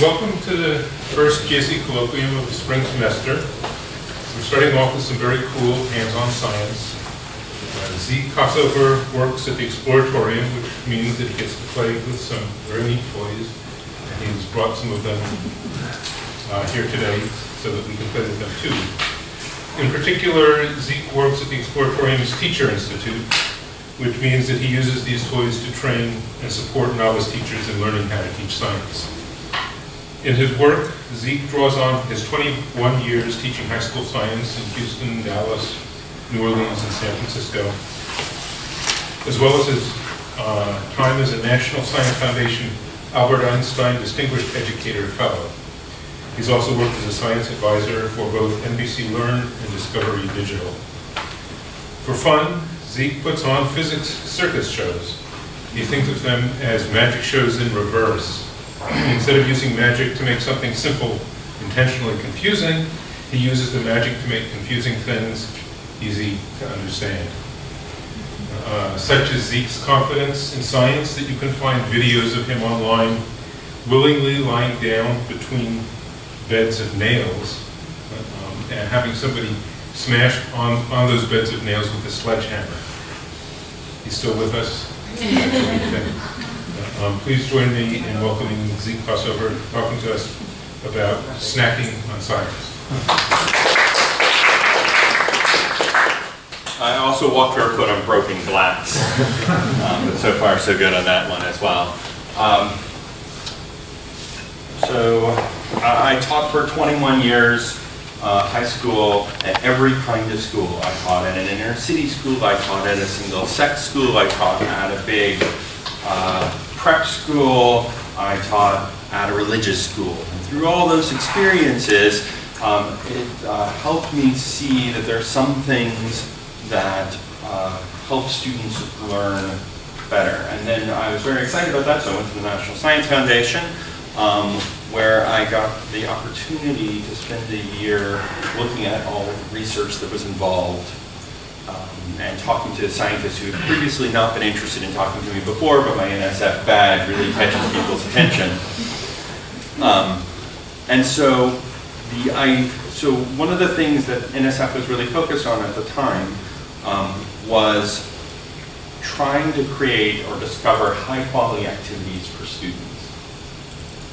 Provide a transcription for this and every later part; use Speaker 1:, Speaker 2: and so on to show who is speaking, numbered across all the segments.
Speaker 1: Welcome to the first GSE colloquium of the spring semester. We're starting off with some very cool hands-on science. Uh, Zeke Kossover works at the Exploratorium, which means that he gets to play with some very neat toys. And he's brought some of them uh, here today so that we can play with them too. In particular, Zeke works at the Exploratorium's Teacher Institute, which means that he uses these toys to train and support novice teachers in learning how to teach science. In his work, Zeke draws on his 21 years teaching high school science in Houston, Dallas, New Orleans, and San Francisco, as well as his uh, time as a National Science Foundation Albert Einstein Distinguished Educator Fellow. He's also worked as a science advisor for both NBC Learn and Discovery Digital. For fun, Zeke puts on physics circus shows. He thinks of them as magic shows in reverse. Instead of using magic to make something simple intentionally confusing, he uses the magic to make confusing things easy to understand. Uh, such as Zeke's confidence in science that you can find videos of him online willingly lying down between beds of nails um, and having somebody smash on, on those beds of nails with a sledgehammer. He's still with us? um, please join me in welcoming Zeke Kossover, talking to us about snacking on science.
Speaker 2: I also walked barefoot on broken glass. um, but so far, so good on that one as well. Um, so I taught for 21 years, uh, high school, at every kind of school. I taught at an inner city school, I taught at a single sex school, I taught at a big uh, prep school, I taught at a religious school. And through all those experiences, um, it uh, helped me see that there are some things that uh, help students learn better. And then I was very excited about that, so I went to the National Science Foundation, um, where I got the opportunity to spend a year looking at all the research that was involved um, and talking to scientists who had previously not been interested in talking to me before, but my NSF badge really catches people's attention. Um, and so the I so one of the things that NSF was really focused on at the time um, was trying to create or discover high quality activities for students.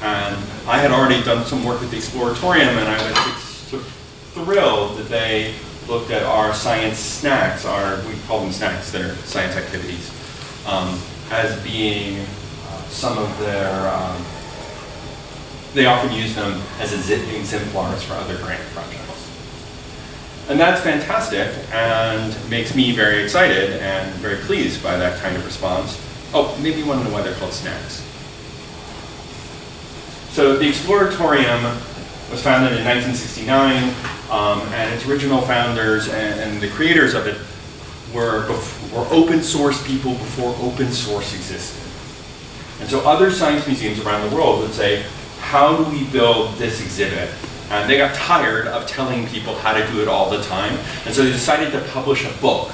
Speaker 2: And I had already done some work at the Exploratorium and I was thrilled that they looked at our science snacks, our, we call them snacks, they're science activities, um, as being uh, some of their, um, they often use them as exemplars for other grant projects. And that's fantastic and makes me very excited and very pleased by that kind of response. Oh, maybe you want to know why they're called snacks. So the Exploratorium was founded in 1969, um, and its original founders and, and, the creators of it were, were open source people before open source existed. And so other science museums around the world would say, how do we build this exhibit? And they got tired of telling people how to do it all the time, and so they decided to publish a book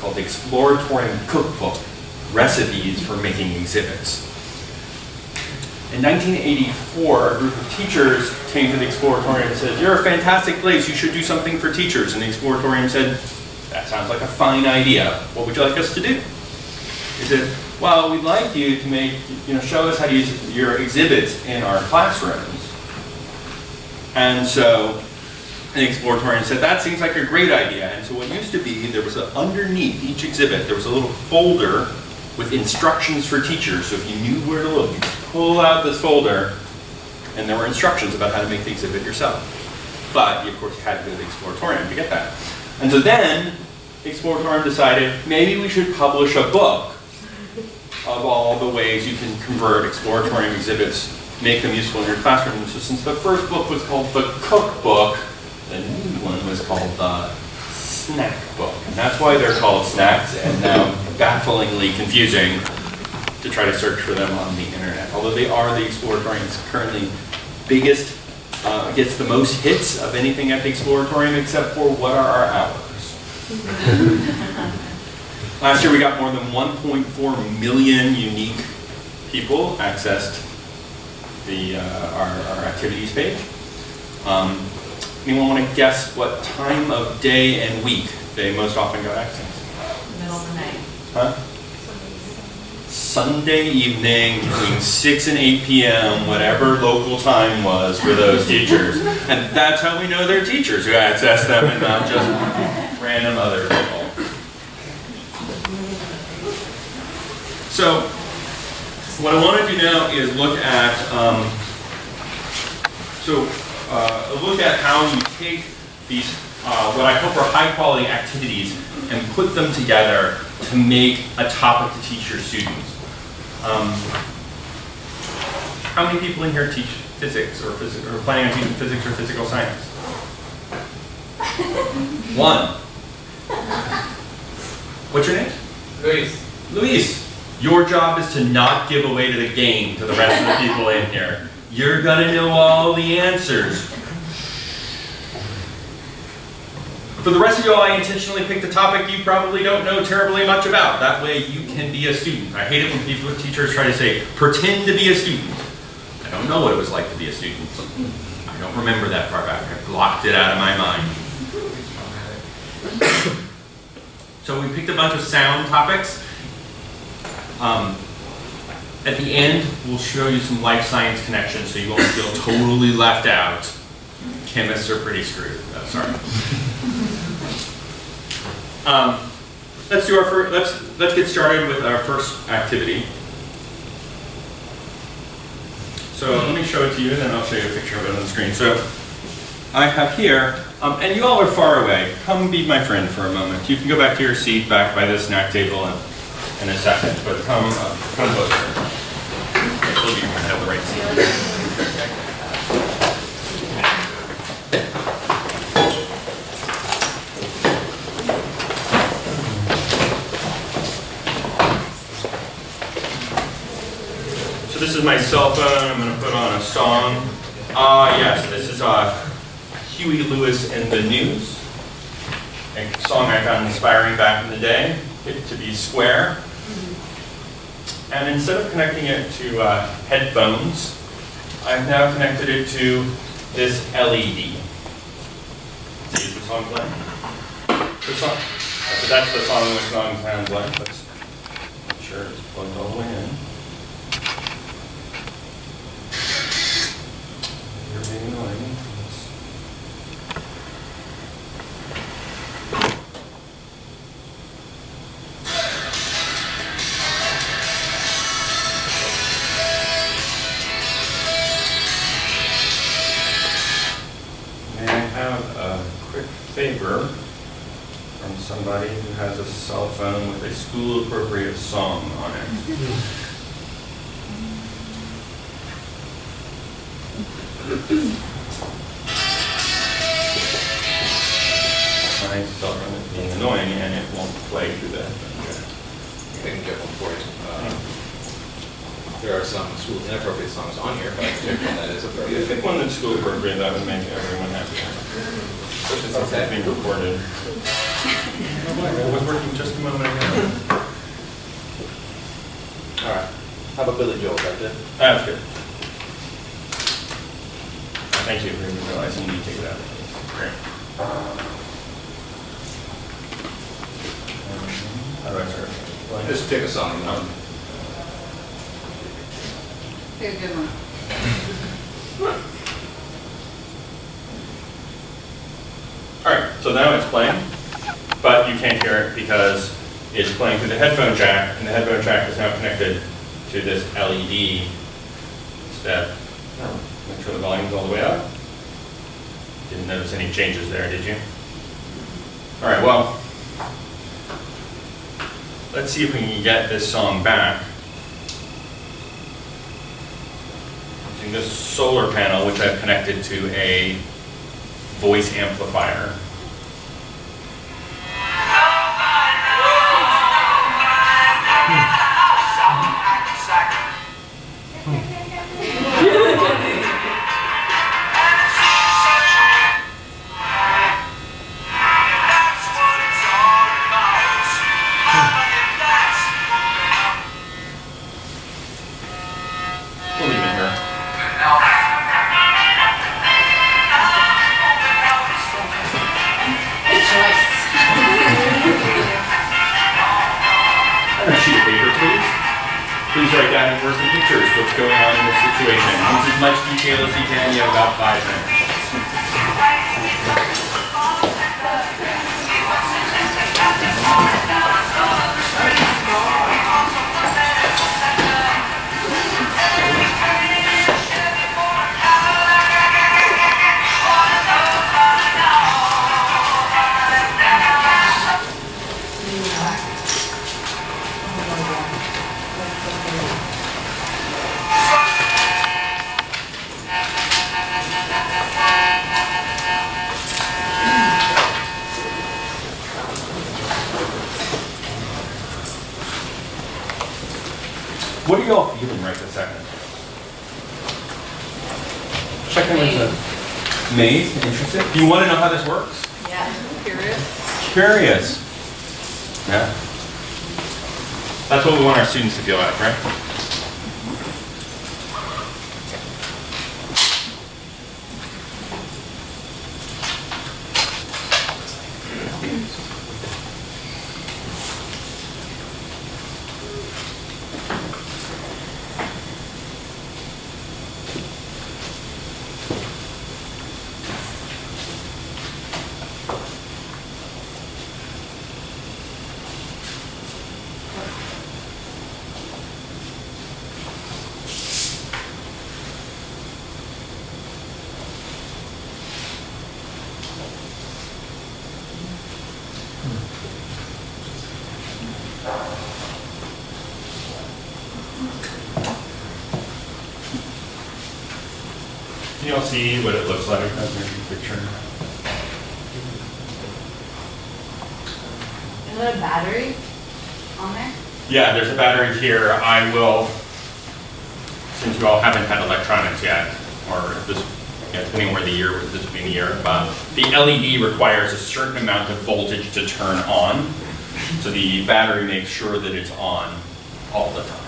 Speaker 2: called the Exploratorium Cookbook, Recipes for Making Exhibits. In 1984, a group of teachers came to the Exploratorium and said, you're a fantastic place, you should do something for teachers. And the Exploratorium said, that sounds like a fine idea. What would you like us to do? They said, well, we'd like you to make, you know, show us how to use your exhibits in our classrooms. And so the Exploratorium said, that seems like a great idea. And so what used to be, there was a, underneath each exhibit, there was a little folder with instructions for teachers. So if you knew where to look, you pull out this folder and there were instructions about how to make the exhibit yourself. But you, of course had to go to the Exploratorium to get that. And so then Exploratorium decided maybe we should publish a book of all the ways you can convert Exploratorium exhibits, make them useful in your classroom. So since the first book was called the Cookbook, the new one was called the Snack Book. And that's why they're called snacks and now bafflingly confusing to try to search for them on the internet. Although they are the Exploratorium's currently biggest, uh, gets the most hits of anything at the Exploratorium except for what are our hours. Last year we got more than 1.4 million unique people accessed the, uh, our, our activities page. Um, anyone want to guess what time of day and week they most often got access?
Speaker 3: Middle of the night.
Speaker 2: Huh? Sunday evening between 6 and 8 p.m., whatever local time was for those teachers. And that's how we know they're teachers who access them and not just random other people. So, what I want to do now is look at, um, so, uh, look at how you take these, uh, what I hope are high quality activities and put them together to make a topic to teach your students. Um, how many people in here teach physics or physics, or planning on teaching physics or physical science? One. What's your name?
Speaker 4: Luis.
Speaker 2: Luis, your job is to not give away to the game to the rest of the people in here. You're gonna know all the answers. For the rest of you I intentionally picked a topic you probably don't know terribly much about. That way you can be a student. I hate it when people, teachers try to say, pretend to be a student. I don't know what it was like to be a student. I don't remember that far back. I blocked it out of my mind. So we picked a bunch of sound topics. Um, at the end, we'll show you some life science connections so you won't feel totally left out. Chemists are pretty screwed. Oh, sorry. Um, let's do our first. Let's let's get started with our first activity. So let me show it to you, and then I'll show you a picture of it on the screen. So I have here, um, and you all are far away. Come be my friend for a moment. You can go back to your seat back by the snack table in, in a second, but come, uh, come closer. Have the right seat. So this is my cell phone. I'm going to put on a song. Ah, yes, this is uh, Huey Lewis and the News, a song I found inspiring back in the day, Hip to Be Square. And instead of connecting it to uh, headphones, I've now connected it to this LED. See, is the song playing? The song. So that's the song the song sounds like. Let's make sure it's plugged all the way in. May I have a quick favor from somebody who has a cell phone with a school-appropriate song on it? That's good. Thank you for realizing you need to take it out. Great. How do I start? This?
Speaker 4: Just pick a song.
Speaker 2: Um,
Speaker 3: Pick a good one.
Speaker 2: All right, so now it's playing, but you can't hear it because it's playing through the headphone jack, and the headphone jack is now connected to this LED instead. Oh, Make sure the volume's all the way up. Didn't notice any changes there, did you? All right, well, let's see if we can get this song back. Using this solar panel, which I've connected to a voice amplifier. Please write down in words and pictures what's going on in this situation. Use as much detail as you can, you have about five minutes. What are you all feeling right this second? Check in with the maze, interested? Do you want to know how this works?
Speaker 3: Yeah, curious.
Speaker 2: Curious. Yeah. That's what we want our students to feel like, right? Can you all see what it looks like as a picture?
Speaker 3: Is there a battery on there?
Speaker 2: Yeah, there's a battery here. I will, since you all haven't had electronics yet, or this, yeah, depending on where the year, this would be the year, but the LED requires a certain amount of voltage to turn on. So the battery makes sure that it's on all the time.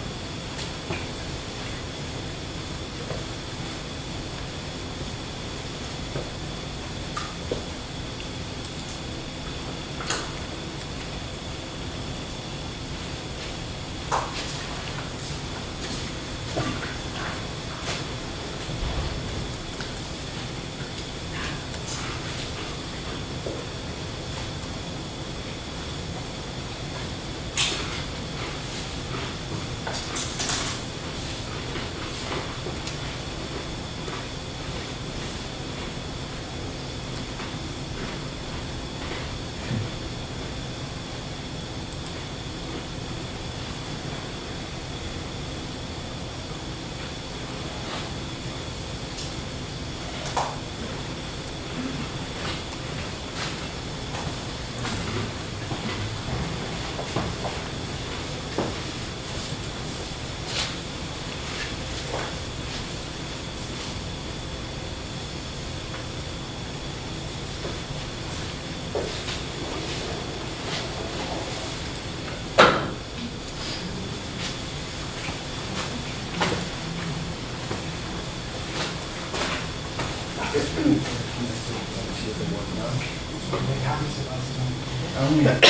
Speaker 5: That radio too,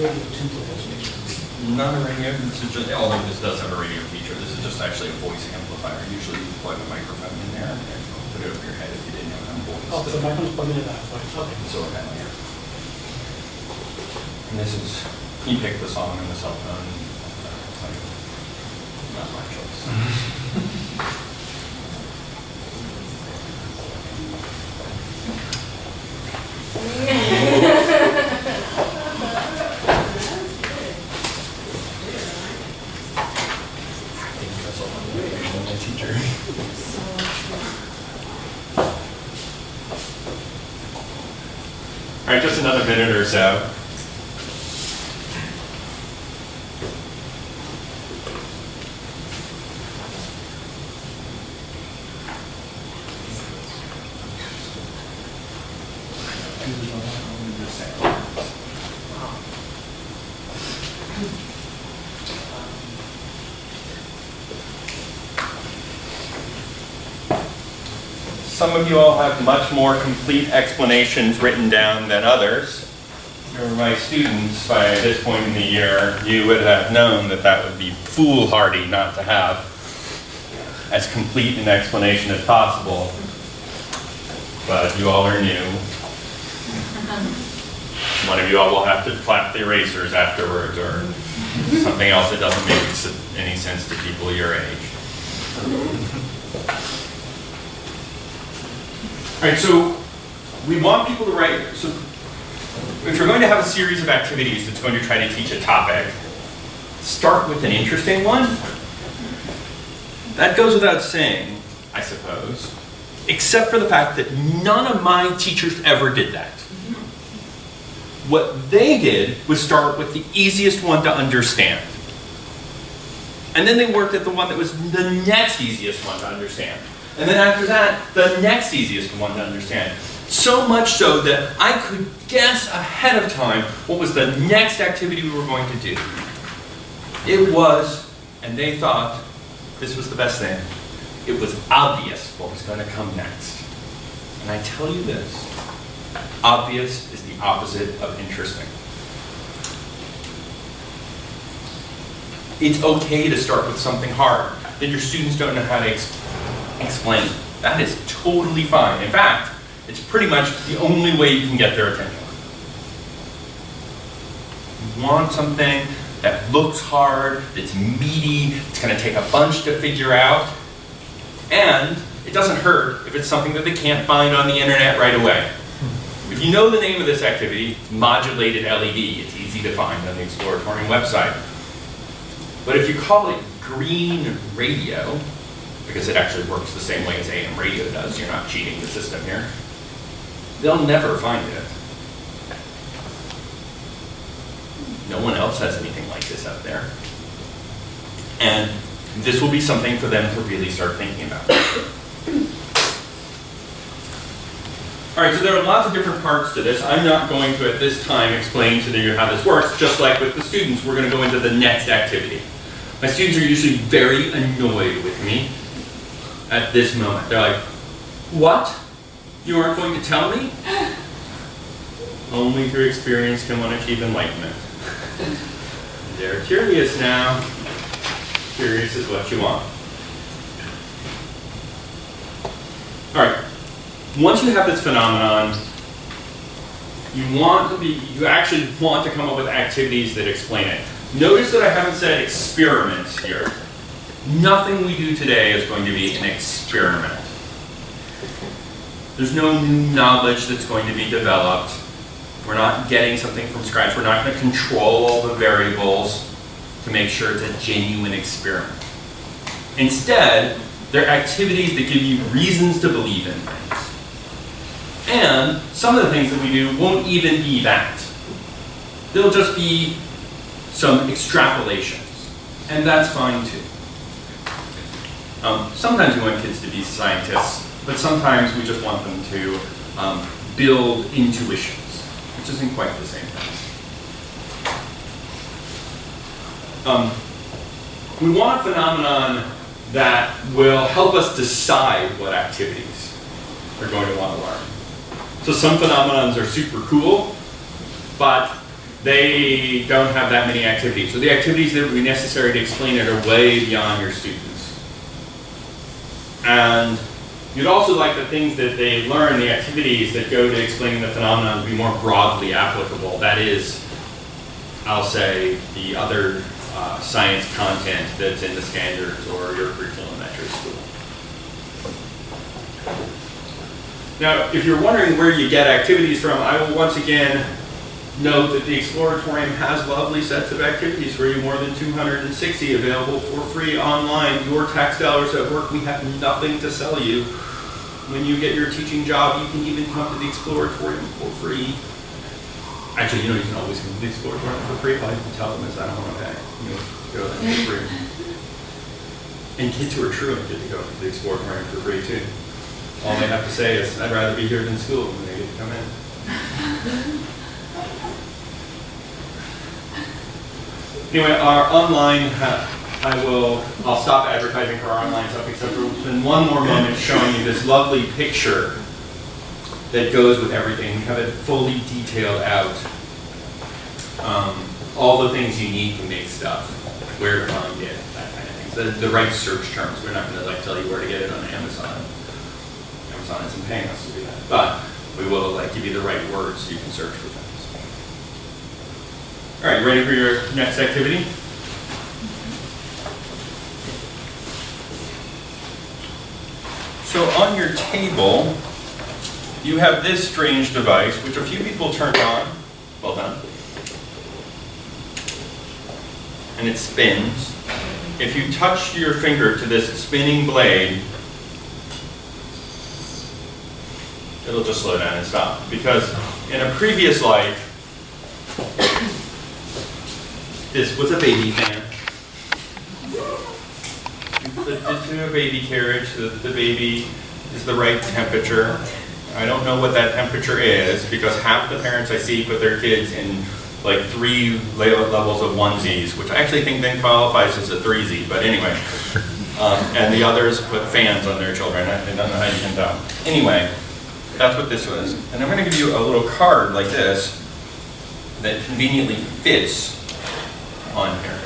Speaker 2: Not a radio, this is just, although this does have a radio feature, this is just actually a voice amplifier. Usually you plug a microphone in there and put it over your head if you didn't have a voice.
Speaker 5: Oh, so the microphone's plugged into that, right, okay.
Speaker 2: So okay, yeah. And this is, he picked the song on the cell phone. uh, Not my choice. That's all I'm doing, I'm my teacher. All right, just another minute or so. Some of you all have much more complete explanations written down than others. If you were my students by this point in the year, you would have known that that would be foolhardy not to have as complete an explanation as possible. But you all are new. One of you all will have to clap the erasers afterwards or something else that doesn't make any sense to people your age. All right, so we want people to write, so if you're going to have a series of activities that's going to try to teach a topic, start with an interesting one. That goes without saying, I suppose, except for the fact that none of my teachers ever did that. What they did was start with the easiest one to understand. And then they worked at the one that was the next easiest one to understand. And then after that, the next easiest one to understand. So much so that I could guess ahead of time what was the next activity we were going to do. It was, and they thought this was the best thing, it was obvious what was going to come next. And I tell you this obvious is the opposite of interesting. It's okay to start with something hard that your students don't know how to ex- explain. That is totally fine. In fact, it's pretty much the only way you can get their attention. You want something that looks hard, that's meaty, it's going to take a bunch to figure out, and it doesn't hurt if it's something that they can't find on the internet right away. If you know the name of this activity, modulated LED, it's easy to find on the Exploratorium website. But if you call it green radio, because it actually works the same way as AM radio does, you're not cheating the system here, they'll never find it. No one else has anything like this out there. And this will be something for them to really start thinking about. All right, so there are lots of different parts to this. I'm not going to, at this time, explain to you how this works. Just like with the students, we're going to go into the next activity. My students are usually very annoyed with me at this moment. They're like, what? You aren't going to tell me? Only through experience can one achieve enlightenment. They're curious now. Curious is what you want. All right. Once you have this phenomenon, you want to be, you actually want to come up with activities that explain it. Notice that I haven't said experiment here. Nothing we do today is going to be an experiment. There's no new knowledge that's going to be developed. We're not getting something from scratch. We're not going to control all the variables to make sure it's a genuine experiment. Instead, they're activities that give you reasons to believe in things. And some of the things that we do won't even be that. They'll just be some extrapolations. And that's fine too. Um, sometimes we want kids to be scientists, but sometimes we just want them to um, build intuitions, which isn't quite the same thing. Um, we want a phenomenon that will help us decide what activities we're going to want to learn. So some phenomenons are super cool, but they don't have that many activities. So the activities that would be necessary to explain it are way beyond your students. And you'd also like the things that they learn, the activities that go to explaining the phenomenon to be more broadly applicable. That is, I'll say, the other uh, science content that's in the standards or your curriculum at your school. Now, if you're wondering where you get activities from, I will once again note that the Exploratorium has lovely sets of activities for you, more than 260 available for free online. Your tax dollars at work, we have nothing to sell you. When you get your teaching job, you can even come to the Exploratorium for free. Actually, you know, you can always come to the Exploratorium for free. All you can tell them is, I don't want to pay. You know, go there for free. And kids who are truant get to go to the Exploratorium for free too. All they have to say is, I'd rather be here than school, when they get to come in. Anyway, our online, uh, I will, I'll stop advertising for our online stuff, except for one more moment showing you this lovely picture that goes with everything. We have it fully detailed out. Um, All the things you need to make stuff, where to find it, that kind of thing. The, the right search terms, we're not gonna like tell you where to get it on Amazon. Amazon isn't paying us to do that, but we will like give you the right words so you can search for. All right, ready for your next activity? So on your table, you have this strange device, which a few people turned on. Well done. And it spins. If you touch your finger to this spinning blade, it'll just slow down and stop. Because in a previous life, this was a baby fan. You put it into a baby carriage so that the baby is the right temperature. I don't know what that temperature is because half the parents I see put their kids in like three le- levels of onesies, which I actually think then qualifies as a threesy, but anyway. Um, and the others put fans on their children. I don't know how you can tell. Anyway, that's what this was. And I'm going to give you a little card like this that conveniently fits on here.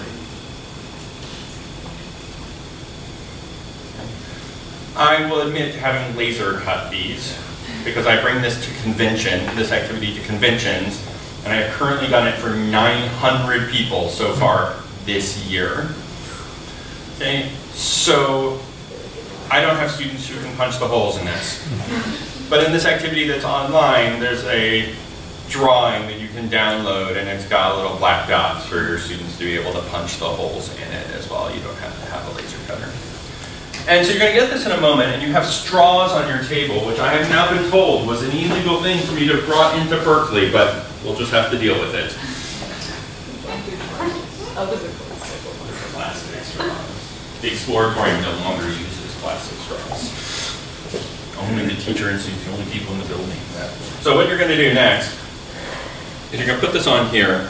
Speaker 2: I will admit to having laser cut these because I bring this to convention, this activity to conventions, and I have currently done it for 900 people so far this year. Okay, so I don't have students who can punch the holes in this. But in this activity that's online, there's a drawing that you can download and it's got little black dots for your students to be able to punch the holes in it as well. You don't have to have a laser cutter. And so you're going to get this in a moment, and you have straws on your table, which I have now been told was an illegal thing for me to have brought into Berkeley, but we'll just have to deal with it. The Exploratorium no longer uses plastic straws. Only the teacher and the only people in the building. So what you're going to do next you're going to put this on here,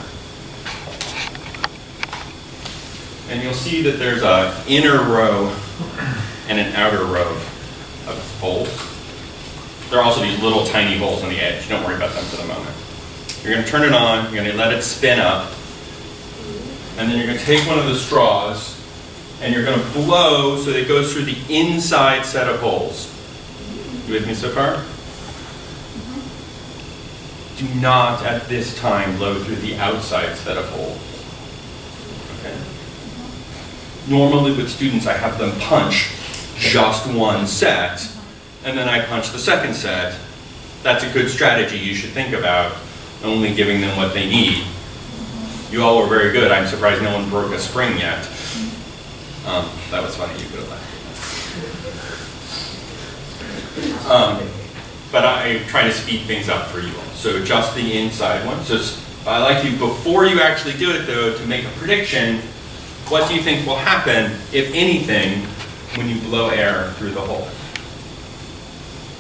Speaker 2: and you'll see that there's a inner row and an outer row of holes. There are also these little tiny holes on the edge. Don't worry about them for the moment. You're going to turn it on, you're going to let it spin up, and then you're going to take one of the straws, and you're going to blow so that it goes through the inside set of holes. You with me so far? Do not at this time blow through the outside set of holes. Okay? Normally with students, I have them punch just one set, and then I punch the second set. That's a good strategy you should think about, only giving them what they need. You all were very good. I'm surprised no one broke a spring yet. Um, that was funny, you could have laughed. Um, but I'm trying to speed things up for you all. So just the inside one. So I like you, before you actually do it though, to make a prediction, what do you think will happen, if anything, when you blow air through the hole?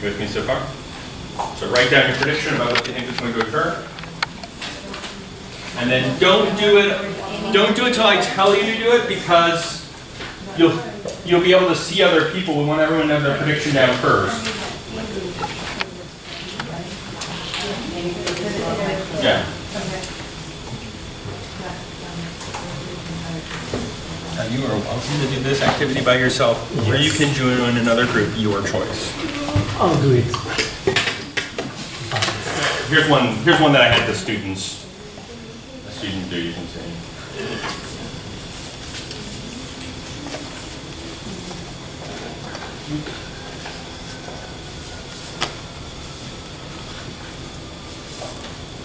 Speaker 2: You with me so far? So write down your prediction about what you think is going to occur. And then don't do it, don't do it till I tell you to do it because you'll, you'll be able to see other people. We want everyone to have their prediction down first. Yeah. Now you are welcome to do this activity by yourself, or you can join in another group, your choice.
Speaker 5: I'll do it.
Speaker 2: Here's one, here's one that I had the students, the student do, you can see.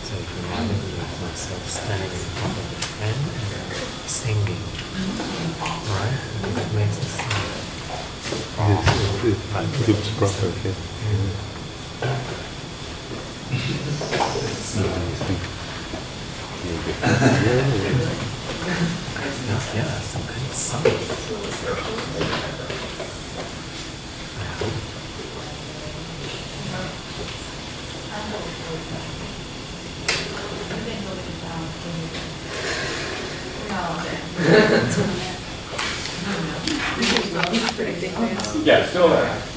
Speaker 6: So if you imagine myself standing in front of the fan and singing, right? And it makes a sound.
Speaker 1: It, it looks proper. What do?
Speaker 6: Yeah, some kind of sound.
Speaker 2: Yeah, still,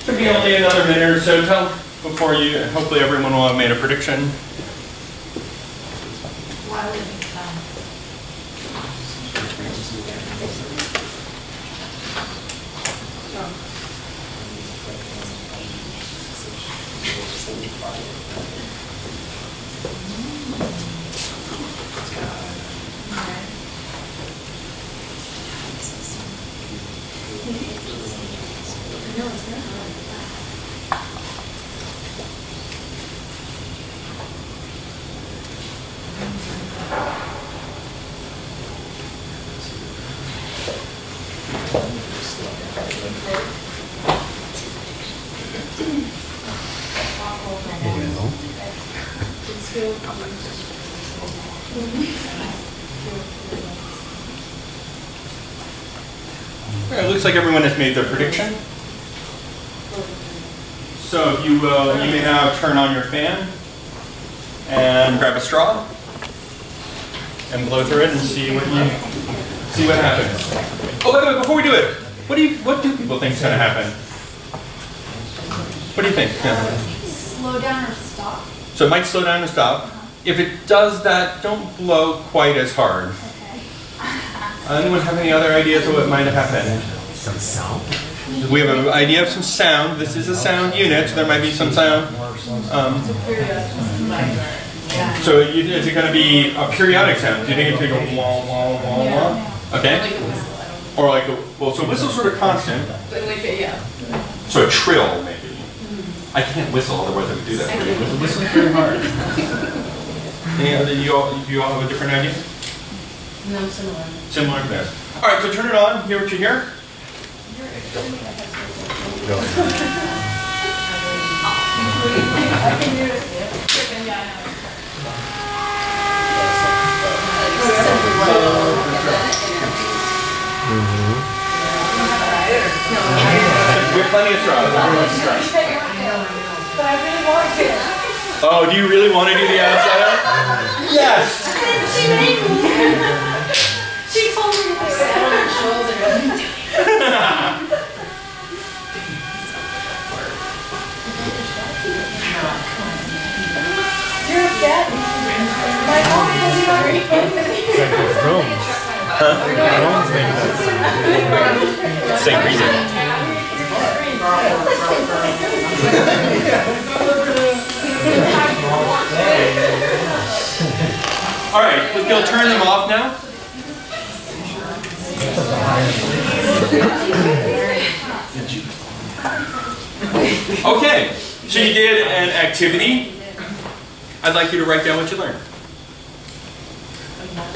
Speaker 2: should be only another minute or so till before you, hopefully everyone will have made a prediction. Looks like everyone has made their prediction. So if you will, you may now turn on your fan and grab a straw and blow through it and see what you, see what happens. Oh, by the way, before we do it, what do you, what do people think is gonna happen? What do you think? Yeah.
Speaker 7: Slow down or stop?
Speaker 2: So it might slow down or stop. Uh-huh. If it does that, don't blow quite as hard.
Speaker 7: Okay.
Speaker 2: Anyone have any other ideas of what might have happened?
Speaker 6: Some sound?
Speaker 2: We have an idea of some sound. This is a sound unit, so there might be some sound. Um, so you, is it going to be a periodic sound? Do you think it's going to go wah, wah, wah, wah? Okay. Or like, a, well, so whistle's sort of constant.
Speaker 7: But like, yeah.
Speaker 2: So a trill, maybe. I can't whistle, otherwise I would do that for you. Whistle, very hard. Any other, you all, you all have a different idea?
Speaker 7: No, similar.
Speaker 2: Similar to this. All right, so turn it on, hear what you hear.
Speaker 7: I can hear it. Yeah, I know.
Speaker 2: We have plenty of straws. Everyone's straws.
Speaker 7: But I really want to.
Speaker 2: Oh, do you really want to do the outside? Yes.
Speaker 7: She made me. She told me to sit on her shoulder. You're a cat. My mom was already
Speaker 6: It's like the drones. Drones make that sound.
Speaker 2: Same reason. All right, you'll turn them off now. Okay, so you did an activity. I'd like you to write down what you learned.
Speaker 7: Also,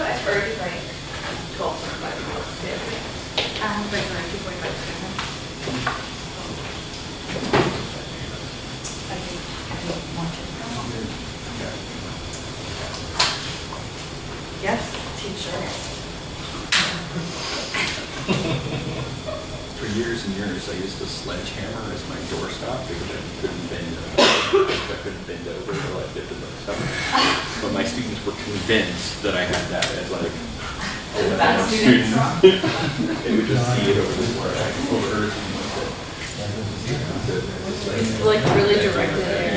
Speaker 7: I already like twelve point five minutes. I have like two point five seconds. I think, I think one Yes, teacher.
Speaker 2: For years and years, I used a sledgehammer as my doorstop because I couldn't bend over. I couldn't bend over till I did the doorstop. But my students were convinced that I had that as like a
Speaker 7: bad
Speaker 2: weapon
Speaker 7: students.
Speaker 2: student. They would just see it over the door, like over Earth and with it.
Speaker 7: Like really directed there.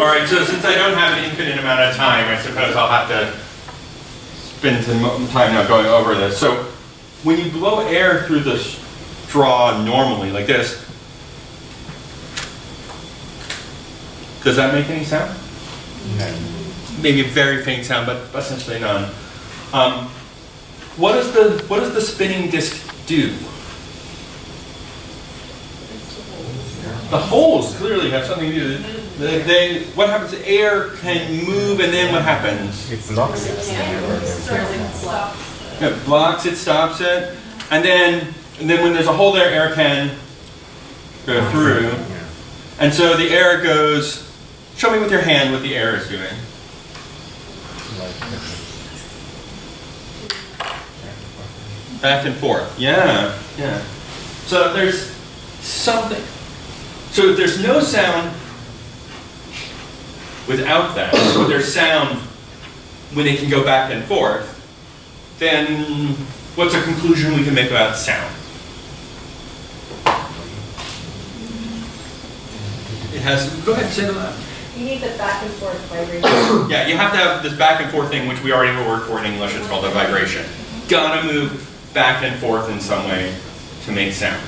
Speaker 2: All right, so since I don't have an infinite amount of time, I suppose I'll have to spend some time now going over this. So when you blow air through the straw normally, like this, does that make any sound? maybe a very faint sound, but essentially none. Um, what does the what does the spinning disc do? The holes clearly have something to do. They, they, what happens? The air can move, and then what happens?
Speaker 6: It blocks it.
Speaker 2: It blocks it, stops it, and then and then when there's a hole there, air can go through.
Speaker 6: Yeah.
Speaker 2: And so the air goes. Show me with your hand what the air is doing. Back and forth. Yeah, yeah. So there's something. So if there's no sound without that, or there's sound when it can go back and forth, then what's a conclusion we can make about sound? It has. Go ahead, say that.
Speaker 3: You need the back and forth vibration.
Speaker 2: Yeah, you have to have this back and forth thing, which we already have a word for in English. It's called a vibration. Gotta move back and forth in some way to make sound.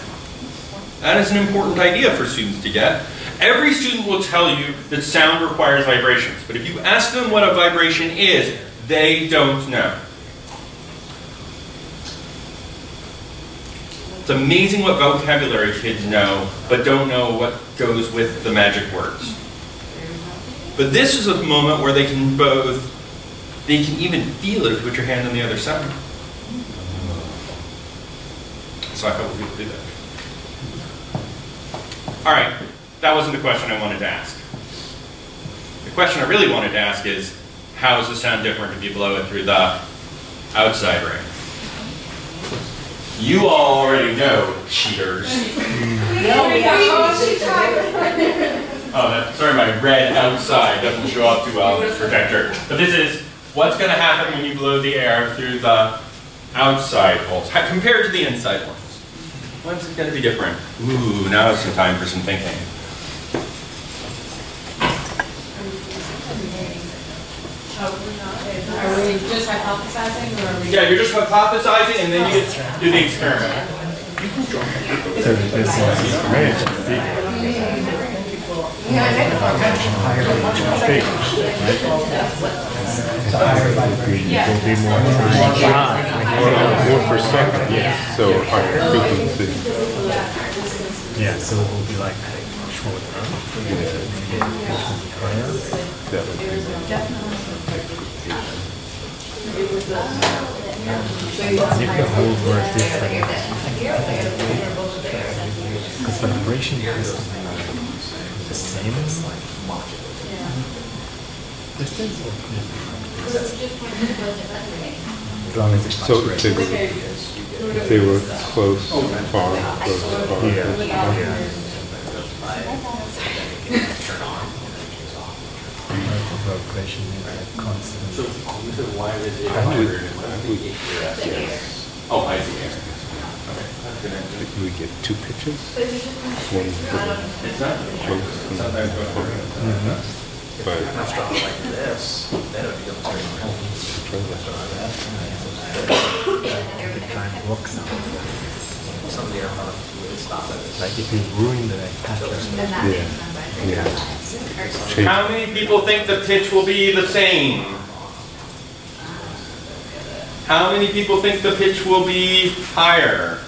Speaker 2: That is an important idea for students to get. Every student will tell you that sound requires vibrations, but if you ask them what a vibration is, they don't know. It's amazing what vocabulary kids know, but don't know what goes with the magic words. But this is a moment where they can both, they can even feel it if you put your hand on the other side. So I hope we will do that. All right, that wasn't the question I wanted to ask. The question I really wanted to ask is, how is the sound different if you blow it through the outside ring? You all already know, cheaters. Oh, that, sorry, my red outside doesn't show up too well in this projector. But this is what's going to happen when you blow the air through the outside holes compared to the inside ones. When's it going to be different? Ooh, now is some time for some thinking.
Speaker 8: Are we just hypothesizing or are we?
Speaker 2: Yeah, you're just hypothesizing and then you get to do the experiment.
Speaker 6: So this is great.
Speaker 8: Yeah.
Speaker 6: Will be more ah,
Speaker 1: More more per second, yes. So higher frequency.
Speaker 6: yeah. So it will be like shorter. Higher.
Speaker 1: That would be
Speaker 6: And if the holes were different, because vibration has to be the same distance or as long as it's
Speaker 1: So if they were, if they were close, far, close, far.
Speaker 6: yeah,
Speaker 1: close, far.
Speaker 6: yeah. Vibration is like constant.
Speaker 4: why is it
Speaker 1: I would-
Speaker 2: Oh, I see. Okay. That's good answer.
Speaker 1: We get two pitches, one for the
Speaker 2: It's not.
Speaker 1: close and
Speaker 2: Sometimes
Speaker 1: one for
Speaker 2: forward.
Speaker 1: the but
Speaker 4: like this, then it would be
Speaker 6: The time blocks out.
Speaker 4: Some of the would stop at.
Speaker 6: Like if you ruin the pattern.
Speaker 1: Yeah, yeah.
Speaker 2: How many people think the pitch will be the same? How many people think the pitch will be higher?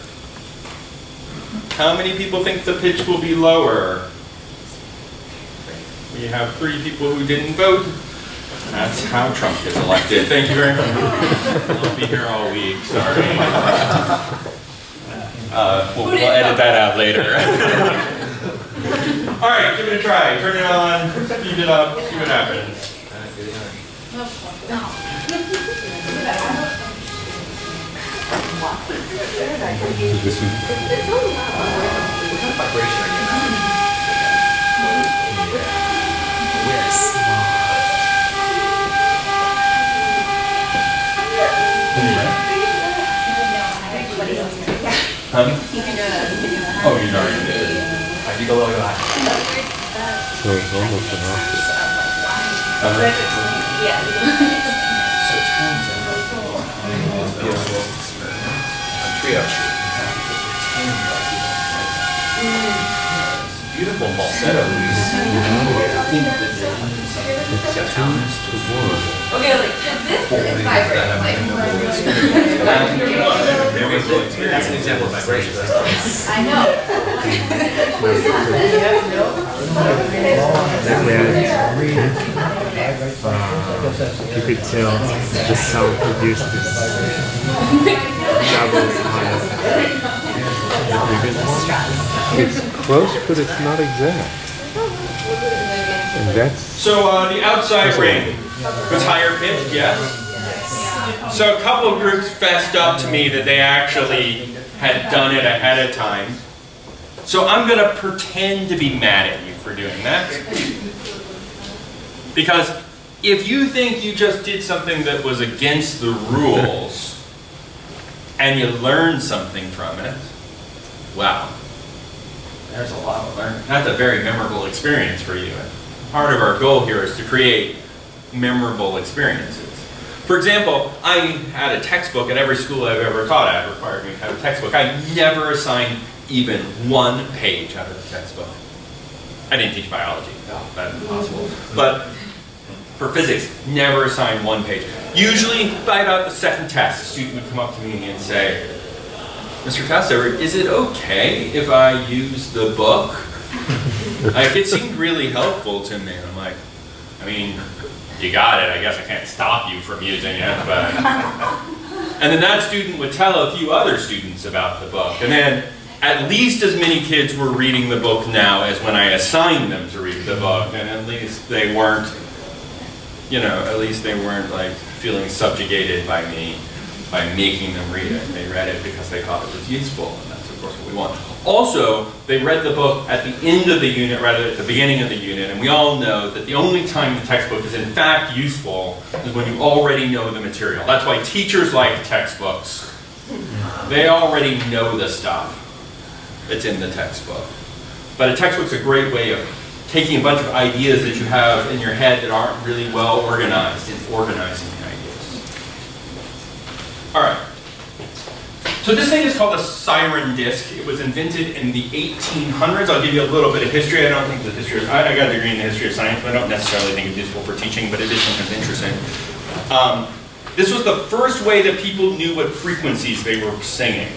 Speaker 2: How many people think the pitch will be lower? We have three people who didn't vote. That's how Trump gets elected. Thank you very much. I'll be here all week, sorry. Uh, we'll, we'll edit that out later. All right, give it a try. Turn it on, speed it up, see what happens.
Speaker 1: So this is,
Speaker 6: We're
Speaker 2: Huh? Oh, you already did.
Speaker 4: You go low, go high.
Speaker 1: so it's almost an octave.
Speaker 4: Trio. Beautiful falsetto, Luis.
Speaker 1: It's two to one.
Speaker 3: Okay, like, so this is vibrating, like.
Speaker 4: That's an example of vibration.
Speaker 3: I know.
Speaker 6: You could tell the sound produced is double as high the previous one.
Speaker 1: It's close, but it's not exact. And that's,
Speaker 2: So uh, the outside ring was higher pitched, yes. So a couple of groups fessed up to me that they actually had done it ahead of time. So I'm going to pretend to be mad at you for doing that. Because if you think you just did something that was against the rules and you learned something from it, wow. There's a lot of learning. That's a very memorable experience for you. Part of our goal here is to create memorable experiences. For example, I had a textbook at every school I've ever taught at required me to have a textbook. I never assigned even one page out of the textbook. I didn't teach biology, no, that's impossible. But for physics, never assigned one page. Usually, by about the second test, a student would come up to me and say, Mr. Kossover, is it okay if I use the book? like, it seemed really helpful to me. I'm like, I mean, you got it. I guess I can't stop you from using it, but. and then that student would tell a few other students about the book. And then at least as many kids were reading the book now as when I assigned them to read the book. And at least they weren't, you know, at least they weren't like feeling subjugated by me by making them read it. They read it because they thought it was useful, and that's of course what we want. Also, they read the book at the end of the unit rather than at the beginning of the unit, and we all know that the only time the textbook is in fact useful is when you already know the material. That's why teachers like textbooks. They already know the stuff that's in the textbook. But a textbook's a great way of taking a bunch of ideas that you have in your head that aren't really well organized and organizing the ideas. All right. So this thing is called a siren disc. It was invented in the 1800s. I'll give you a little bit of history. I don't think the history. Of, I, I got a degree in the history of science, but I don't necessarily think it's useful for teaching. But it is sometimes interesting. Um, this was the first way that people knew what frequencies they were singing.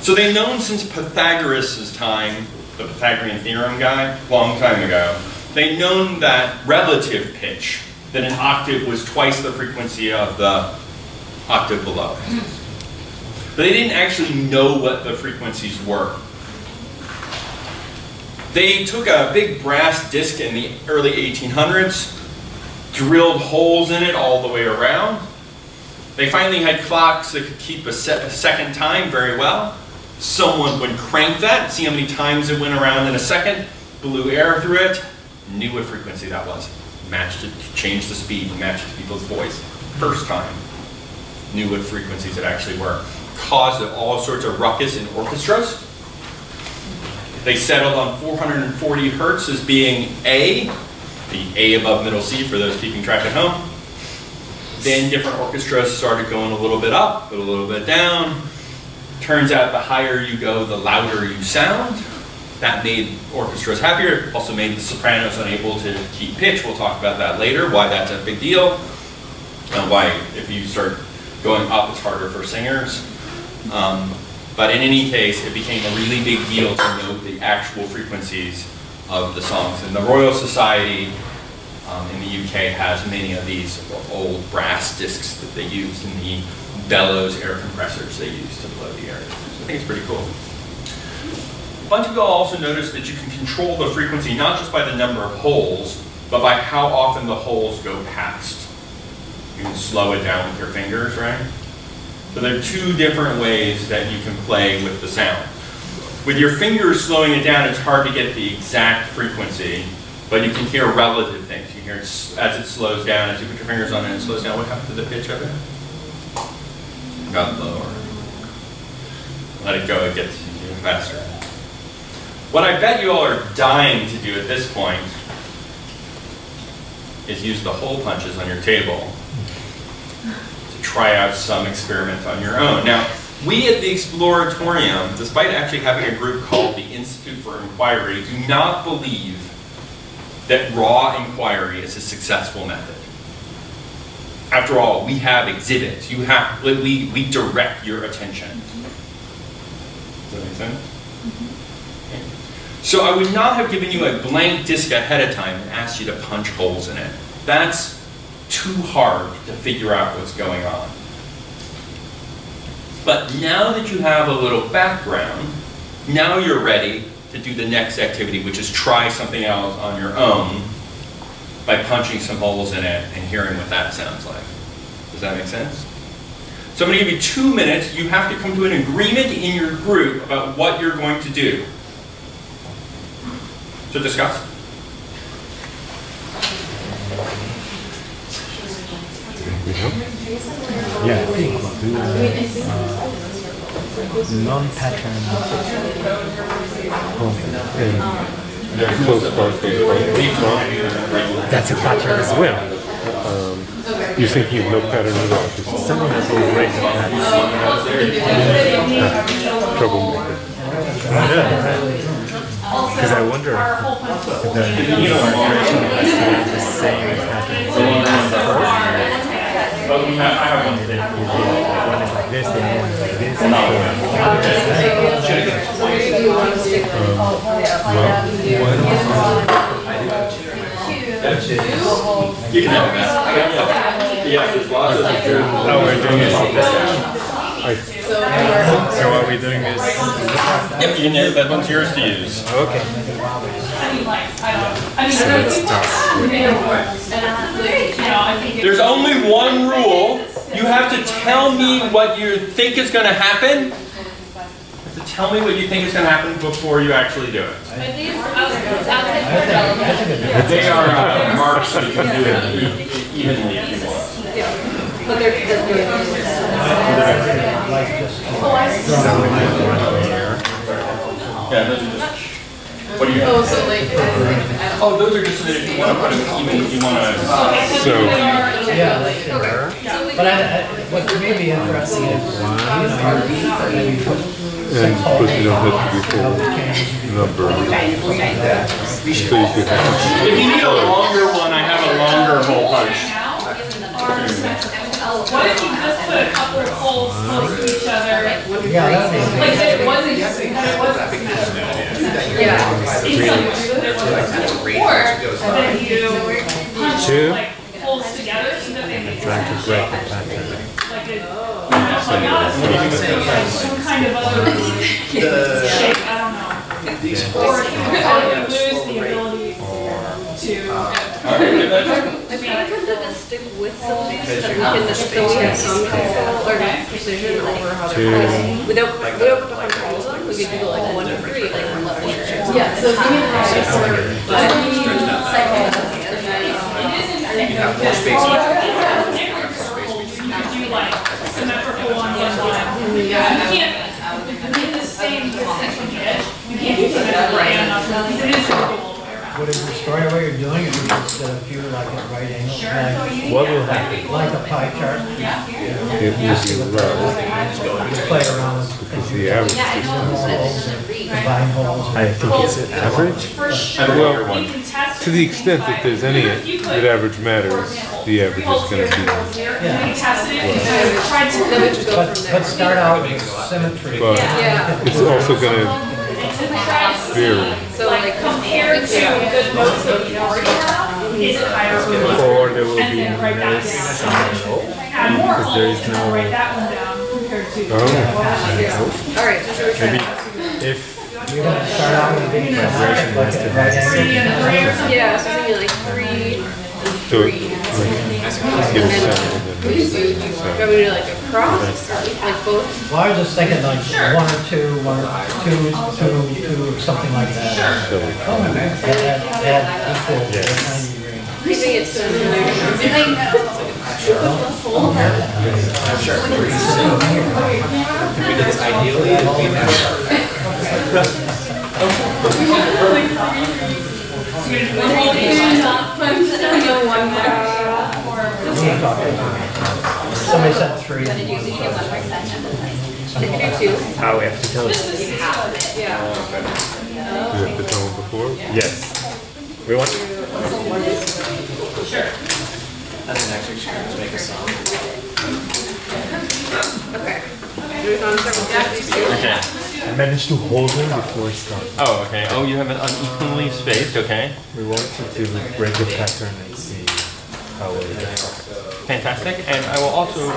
Speaker 2: So they've known since Pythagoras' time, the Pythagorean theorem guy, long time ago, they've known that relative pitch, that an octave was twice the frequency of the octave below. But they didn't actually know what the frequencies were. They took a big brass disc in the early 1800s, drilled holes in it all the way around. They finally had clocks that could keep a, se a second time very well. Someone would crank that, see how many times it went around in a second, blew air through it, knew what frequency that was. Matched it, changed the speed, matched people's voice. First time, knew what frequencies it actually were. Caused all sorts of ruckus in orchestras. They settled on 440 hertz as being A, the A above middle C for those keeping track at home. Then different orchestras started going a little bit up, a little bit down. Turns out the higher you go, the louder you sound. That made orchestras happier. Also made the sopranos unable to keep pitch. We'll talk about that later, why that's a big deal. And why if you start going up, it's harder for singers. Um, but in any case, it became a really big deal to know the actual frequencies of the songs. And the Royal Society um, in the UK has many of these old brass discs that they used in the bellows air compressors they used to blow the air. So I think it's pretty cool. Y'all also noticed that you can control the frequency not just by the number of holes, but by how often the holes go past. You can slow it down with your fingers, right? So there are two different ways that you can play with the sound. With your fingers slowing it down, it's hard to get the exact frequency, but you can hear relative things. You hear it as it slows down, as you put your fingers on it and it slows down, what happened to the pitch of it? Got lower. Let it go, it gets even faster. What I bet you all are dying to do at this point is use the hole punches on your table try out some experiment on your own. Now, we at the Exploratorium, despite actually having a group called the Institute for Inquiry, do not believe that raw inquiry is a successful method. After all, we have exhibits. You have, we, we direct your attention. Does that make sense? Okay. So I would not have given you a blank disk ahead of time and asked you to punch holes in it. That's too hard to figure out what's going on. But now that you have a little background, now you're ready to do the next activity, which is try something else on your own by punching some holes in it and hearing what that sounds like. Does that make sense? So I'm going to give you two minutes. You have to come to an agreement in your group about what you're going to do. So discuss.
Speaker 6: Yeah, I think do uh, non-pattern
Speaker 1: And close far.
Speaker 6: That's a pattern as well.
Speaker 1: You're thinking of no pattern at all,
Speaker 6: Someone has already pattern.
Speaker 1: troublemaker.
Speaker 6: Because I wonder if the incorporation has to have the same pattern.
Speaker 2: I have one today.
Speaker 6: One is like this, the other one is like this.
Speaker 2: You can have that. Yeah, there's lots of
Speaker 6: Oh, we're doing this. So what we're doing this?
Speaker 2: Yep, you can have that one's yours to use.
Speaker 6: okay.
Speaker 8: I mean, like, I don't, mean,
Speaker 6: So
Speaker 8: I
Speaker 6: let's start with
Speaker 8: you know, I think. it-
Speaker 2: There's only one rule. You have to tell me what you think is going to happen. You have to tell me what you think is going to happen before you actually do it.
Speaker 3: Are these outside, outside board relevant?
Speaker 2: They are uh, marked so you can do it evenly if you want.
Speaker 3: But they're, they're.
Speaker 2: Yeah, those are just. What do you?
Speaker 3: Oh, so like, I
Speaker 2: Oh, those are just so that if you want to put them even, if you want to.
Speaker 1: So,
Speaker 5: Yeah, that's it. But I, I, what may be interesting is, you know, you put
Speaker 1: and of course you don't have to be full number. So you could have,
Speaker 2: If you need a longer one, I have a longer hole punch.
Speaker 8: What if you just put a couple of holes close to each other?
Speaker 5: yeah, that may be.
Speaker 8: Like that it wasn't, that it wasn't symmetrical.
Speaker 3: Yeah.
Speaker 8: In some ways, that it wasn't symmetrical. Or that you punch
Speaker 6: Two.
Speaker 8: like holes together so that they make
Speaker 6: Trying to
Speaker 8: sense.
Speaker 6: break the pattern.
Speaker 8: Like a, you know, like not a- some kind of other shape, I don't know. Or you lose
Speaker 3: I think because of the stick with some of these, that we can, so we have some control or precision over how they're placed. Without, without putting on all of them, we could do like one to three, like one level.
Speaker 8: Yeah, so give me the shape or.
Speaker 4: You have more space.
Speaker 8: You could do like symmetrical ones on one. You can't, in the same distance from the edge, you can't do symmetrical and not, because it is going all the way around.
Speaker 5: Would it destroy the way you're doing it, if you just did a few like at right angles, like,
Speaker 6: What will happen?
Speaker 5: like a pie chart?
Speaker 1: it would be rough,
Speaker 5: Just play around with
Speaker 1: because the average is
Speaker 5: combine holes.
Speaker 6: I think it's an average.
Speaker 8: For sure,
Speaker 1: Well,
Speaker 8: you can test.
Speaker 1: to the extent that there's any that average matters, the average is gonna be,
Speaker 8: Yeah. You test it, and you try to.
Speaker 3: Then we should go
Speaker 5: But, but start out with symmetry.
Speaker 1: but
Speaker 3: Yeah,
Speaker 1: it's also gonna
Speaker 8: And to try
Speaker 1: vary.
Speaker 3: so
Speaker 8: like,
Speaker 3: like,
Speaker 8: compared notes that you already have, is it higher or lower?
Speaker 6: Or there will
Speaker 8: And
Speaker 6: be
Speaker 8: then write that down. Add more
Speaker 6: Because there
Speaker 8: holes
Speaker 6: is
Speaker 8: and then
Speaker 6: no-
Speaker 8: write that one down compared to.
Speaker 1: Oh.
Speaker 3: all right, so should we
Speaker 6: Maybe if
Speaker 5: You're gonna start out with a
Speaker 6: Vibration
Speaker 5: like
Speaker 6: has to
Speaker 5: at
Speaker 6: have
Speaker 5: right
Speaker 6: the
Speaker 8: Three
Speaker 5: angles.
Speaker 8: and three or something.
Speaker 3: Yeah, so thinking like three and
Speaker 1: So,
Speaker 3: three.
Speaker 1: like, get a sound and then.
Speaker 3: We just do, can we like a like both?
Speaker 5: Well, I was just thinking like
Speaker 8: Sure.
Speaker 5: one or two, one or two, two, two, something like that.
Speaker 1: So,
Speaker 5: Add, add, add equal, ninety degree.
Speaker 3: I think it's similar.
Speaker 4: Ideally, we never.
Speaker 5: We can talk about it. Somebody said three.
Speaker 3: They can do two,
Speaker 6: how we have to tell it.
Speaker 3: yeah.
Speaker 1: you have to tell them before?
Speaker 6: Yes. We want
Speaker 8: Sure.
Speaker 5: And then next week she can make a song.
Speaker 3: Okay. Do it on several days.
Speaker 2: Okay.
Speaker 6: I managed to hold them before starting.
Speaker 2: Oh, okay. Oh, you have it unevenly spaced, okay.
Speaker 6: We wanted to break the pattern and see how it goes.
Speaker 2: Fantastic. And I will also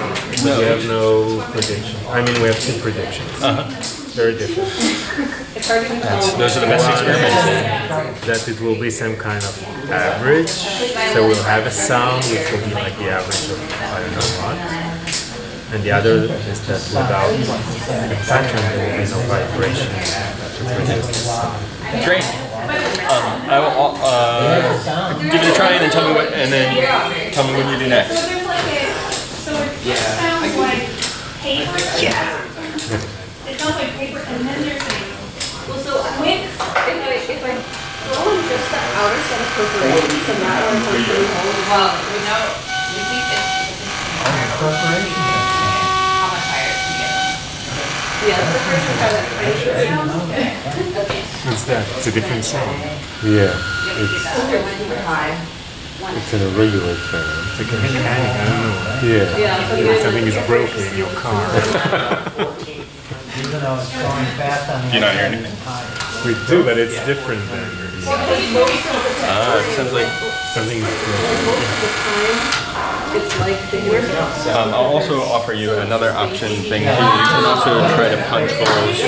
Speaker 6: We have no prediction. I mean, we have two predictions.
Speaker 2: Uh-huh.
Speaker 6: Very different.
Speaker 3: It's hard to control.
Speaker 2: Those are the best experiments.
Speaker 6: That it will be some kind of average. So we'll have a sound which will be like the average of I don't know what. And the other is that without the pattern there will be no vibration to produce the sound.
Speaker 2: Great. Um, I will uh, give it a try and then tell me what, and then tell me what you do next.
Speaker 8: There's like a, so it sounds like paper. Yeah. It sounds like paper, and then there's a
Speaker 3: Well, so
Speaker 8: wick.
Speaker 3: if I, if I throw in just the outer set of perforations and that one comes through hole,
Speaker 7: Well, we know, we think it's how much higher it can get.
Speaker 3: yeah, the perforation part that tiny
Speaker 6: What's that? It's a different sound.
Speaker 1: Yeah,
Speaker 7: You
Speaker 1: it's,
Speaker 7: have to do that super high.
Speaker 1: It's an irregular sound.
Speaker 6: It's like a mechanic, I don't know.
Speaker 1: Yeah.
Speaker 3: Yeah, so
Speaker 6: Maybe something is broken in your car.
Speaker 5: Even though it's going fast on the.
Speaker 2: Do you not hear anything?
Speaker 6: We do, but it's different than the,
Speaker 2: Ah, it sounds like.
Speaker 6: something is broken.
Speaker 3: most of the time, it's like the ear.
Speaker 2: Um, I'll also offer you another option thing. You can also try to punch holes.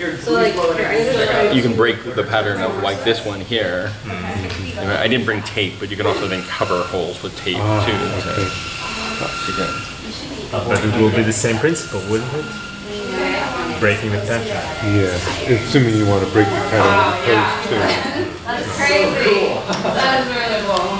Speaker 3: So like, here, I'm gonna try.
Speaker 2: You can break the pattern of like this one here. And I didn't bring tape, but you can also then cover holes with tape
Speaker 1: Ah,
Speaker 2: too.
Speaker 1: okay.
Speaker 2: So you can-
Speaker 6: But it will be the same principle, wouldn't it? Breaking the pattern.
Speaker 1: Yeah, assuming you want to break the pattern with those two.
Speaker 7: That's crazy. That is really cool.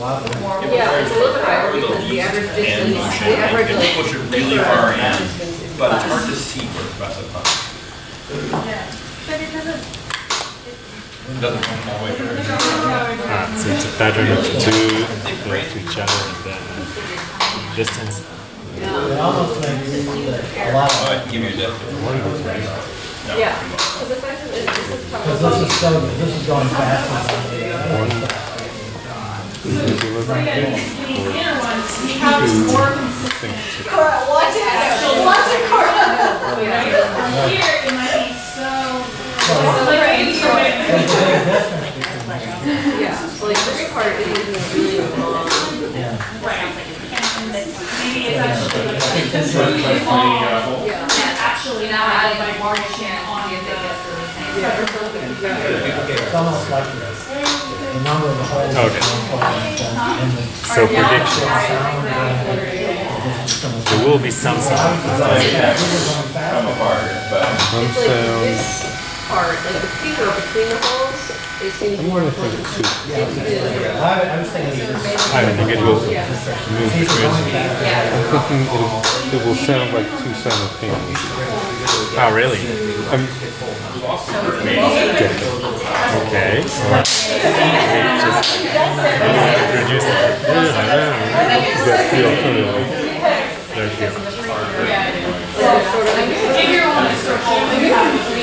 Speaker 5: lot of them.
Speaker 7: more.
Speaker 3: Yeah, it's a little higher because the the
Speaker 9: it really but it's hard to see where it's about to come.
Speaker 8: But it doesn't.
Speaker 9: It doesn't come all the way through.
Speaker 6: Ah, so it's a pattern of two close to each other and then distance.
Speaker 5: It almost makes a lot
Speaker 9: Oh,
Speaker 5: of,
Speaker 9: give you a depth.
Speaker 3: Yeah, because the fact that this is probably.
Speaker 5: this is so, this is going faster than the other.
Speaker 8: So again, the inner ones, we have more consistent. Actually, From here, it might be so. Like, right, so
Speaker 5: There's
Speaker 8: it-
Speaker 5: a big difference between,
Speaker 3: Yeah, like this part isn't really long.
Speaker 5: yeah.
Speaker 8: Right. And maybe it's actually like.
Speaker 5: This is like-
Speaker 8: long.
Speaker 3: Yeah.
Speaker 8: And actually now have like vibration on the.
Speaker 3: Yeah, or something, yeah.
Speaker 5: It's almost like this. The number of the holes. is
Speaker 6: Okay.
Speaker 5: more important than- and the
Speaker 6: So prediction.
Speaker 5: sound, uh, it's gonna-
Speaker 6: There will be some sound.
Speaker 5: This is going faster.
Speaker 9: Come apart, but.
Speaker 1: One
Speaker 3: It's like
Speaker 1: sound,
Speaker 3: part, like the paper between the holes, it seems more important. Seems to be like-
Speaker 5: I, I was thinking this.
Speaker 6: I don't think it will
Speaker 3: Yeah.
Speaker 6: move
Speaker 5: These are going
Speaker 6: between.
Speaker 5: faster.
Speaker 1: I'm thinking it'll, it will sound like two simultaneous.
Speaker 6: Oh, really?
Speaker 1: I'm,
Speaker 6: Okay. Well, just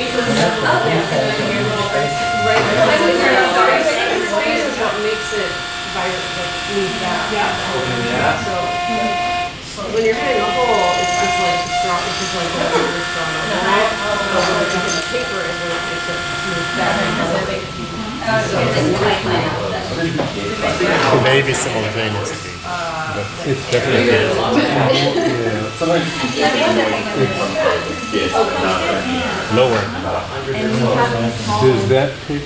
Speaker 3: what makes it vibrant, back. So, when you're hitting a hole, it's just like strong, it's just like when you're the paper, it back. So,
Speaker 6: Maybe simultaneously.
Speaker 1: but it's definitely. Yeah.
Speaker 2: Sometimes
Speaker 6: Lower.
Speaker 1: Does that pitch,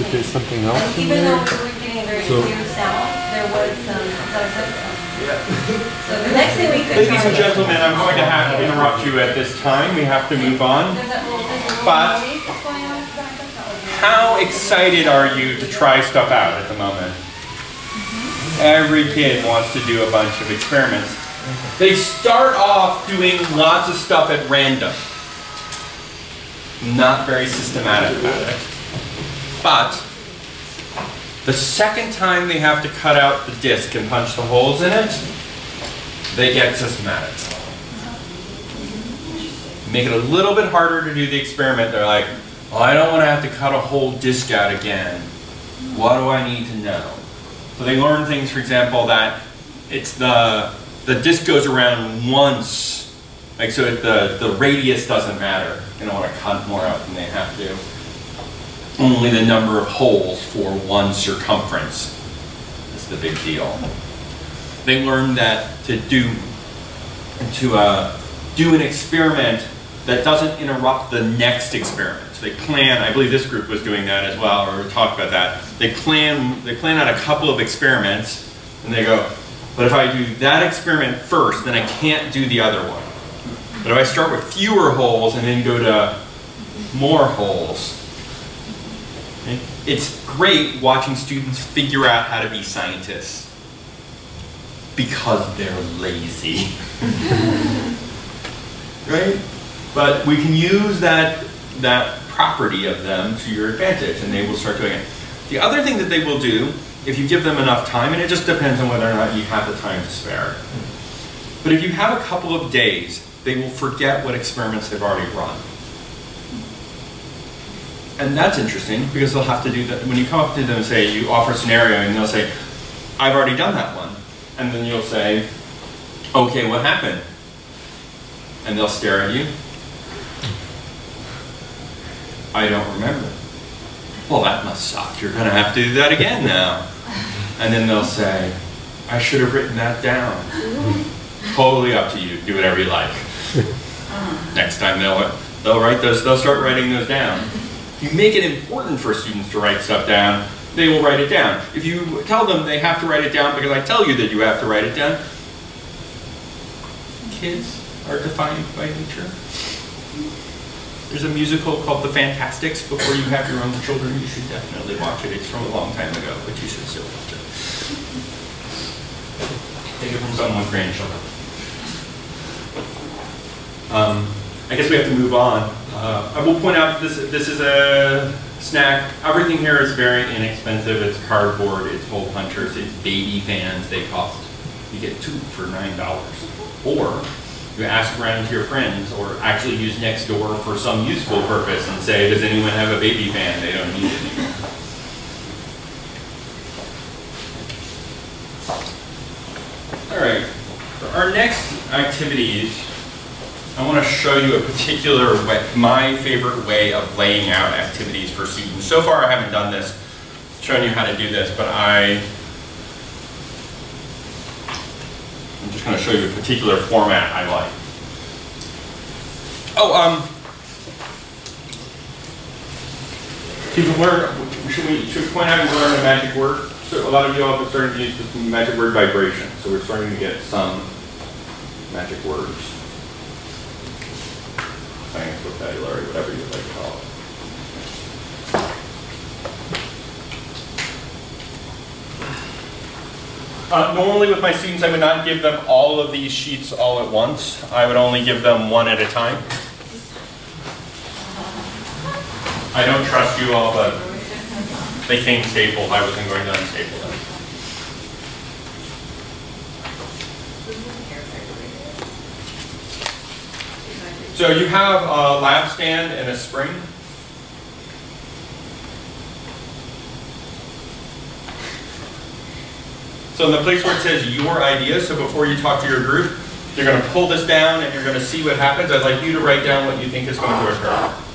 Speaker 1: if there's something else in
Speaker 10: Even though
Speaker 1: there?
Speaker 10: we were getting very
Speaker 1: So-
Speaker 10: clear sound, there was some, so I said some. So the next thing we could.
Speaker 2: Ladies and gentlemen, I'm going to have to interrupt you at this time. We have to move on.
Speaker 10: There's that little, there's a little
Speaker 2: But-
Speaker 10: noise that's going on. Is that- that's not what you're-
Speaker 2: How excited are you to try stuff out at the moment? Every kid wants to do a bunch of experiments. They start off doing lots of stuff at random. Not very systematic about it. But the second time they have to cut out the disc and punch the holes in it, they get systematic. Make it a little bit harder to do the experiment. They're like, well, I don't want to have to cut a whole disc out again. What do I need to know? So they learn things, for example, that it's the the disc goes around once, like so the the radius doesn't matter. They don't want to cut more out than they have to. Only the number of holes for one circumference is the big deal. They learn that to do to uh, do an experiment that doesn't interrupt the next experiment. They plan, I believe this group was doing that as well, or talked about that. They plan, they plan out a couple of experiments, and they go, but if I do that experiment first, then I can't do the other one. But if I start with fewer holes and then go to more holes, it's great watching students figure out how to be scientists because they're lazy. right? But we can use that, that property of them to your advantage and they will start doing it. The other thing that they will do, if you give them enough time, and it just depends on whether or not you have the time to spare, but if you have a couple of days, they will forget what experiments they've already run. And that's interesting because they'll have to do that. When you come up to them and say, you offer a scenario and they'll say, I've already done that one. And then you'll say, okay, what happened? And they'll stare at you. I don't remember. Well, that must suck. You're going to have to do that again now. And then they'll say, I should have written that down. Totally up to you. Do whatever you like. Uh-huh. Next time they'll, they'll write those, they'll start writing those down. If you make it important for students to write stuff down, they will write it down. If you tell them they have to write it down because I tell you that you have to write it down, kids are defined by nature. There's a musical called The Fantasticks. Before you have your own children, you should definitely watch it. It's from a long time ago, but you should still watch it. Take it from someone with grandchildren. Um, I guess we have to move on. Uh, I will point out this, this is a snack. Everything here is very inexpensive. It's cardboard, it's hole punchers, it's baby fans. They cost, you get two for $9. Or you ask around to your friends or actually use Nextdoor for some useful purpose and say, does anyone have a baby fan? They don't need it anymore. All right, for our next activities, I want to show you a particular way, my favorite way of laying out activities for students. So far I haven't done this, shown you how to do this, but I, I'm just going to show you a particular format I like. Oh, um, people learn, should we, should we point out you learn a magic word? So a lot of you all have starting to use this magic word vibration, so we're starting to get some magic words. Science vocabulary, whatever you'd like to call it. Uh, normally with my students, I would not give them all of these sheets all at once. I would only give them one at a time. I don't trust you all, but they came stapled. I wasn't going to unstaple them. So you have a lab stand and a spring. So in the place where it says your idea, so before you talk to your group, you're going to pull this down and you're going to see what happens. I'd like you to write down what you think is going to occur.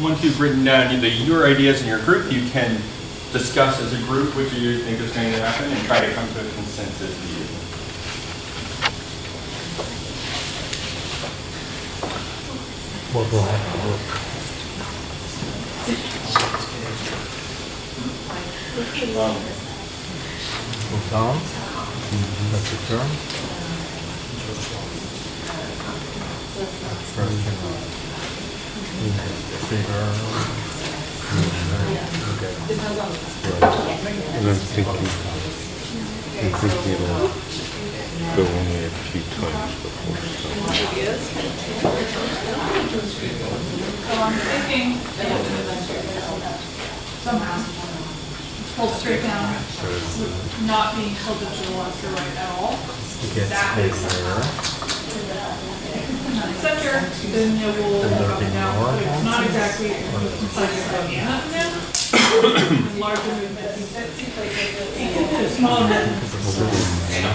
Speaker 2: Once you've written down the, your ideas in your group, you can discuss as a group what you think is going to happen and try to come to a consensus view.
Speaker 6: What will happen? Down. Mm-hmm. That's the turn. First thing on. Bigger. Okay.
Speaker 1: And I'm thinking, I'm thinking it'll go only a few times before.
Speaker 8: So I'm thinking somehow, it's pulled straight down, with not being tilted to the left or right at all.
Speaker 6: It gets
Speaker 8: That is
Speaker 6: bigger.
Speaker 8: not center, then it will
Speaker 6: And
Speaker 8: go
Speaker 6: there'll
Speaker 8: up and down,
Speaker 6: more
Speaker 8: but it's not exactly inside the banana now. And Larger movements. Small movements.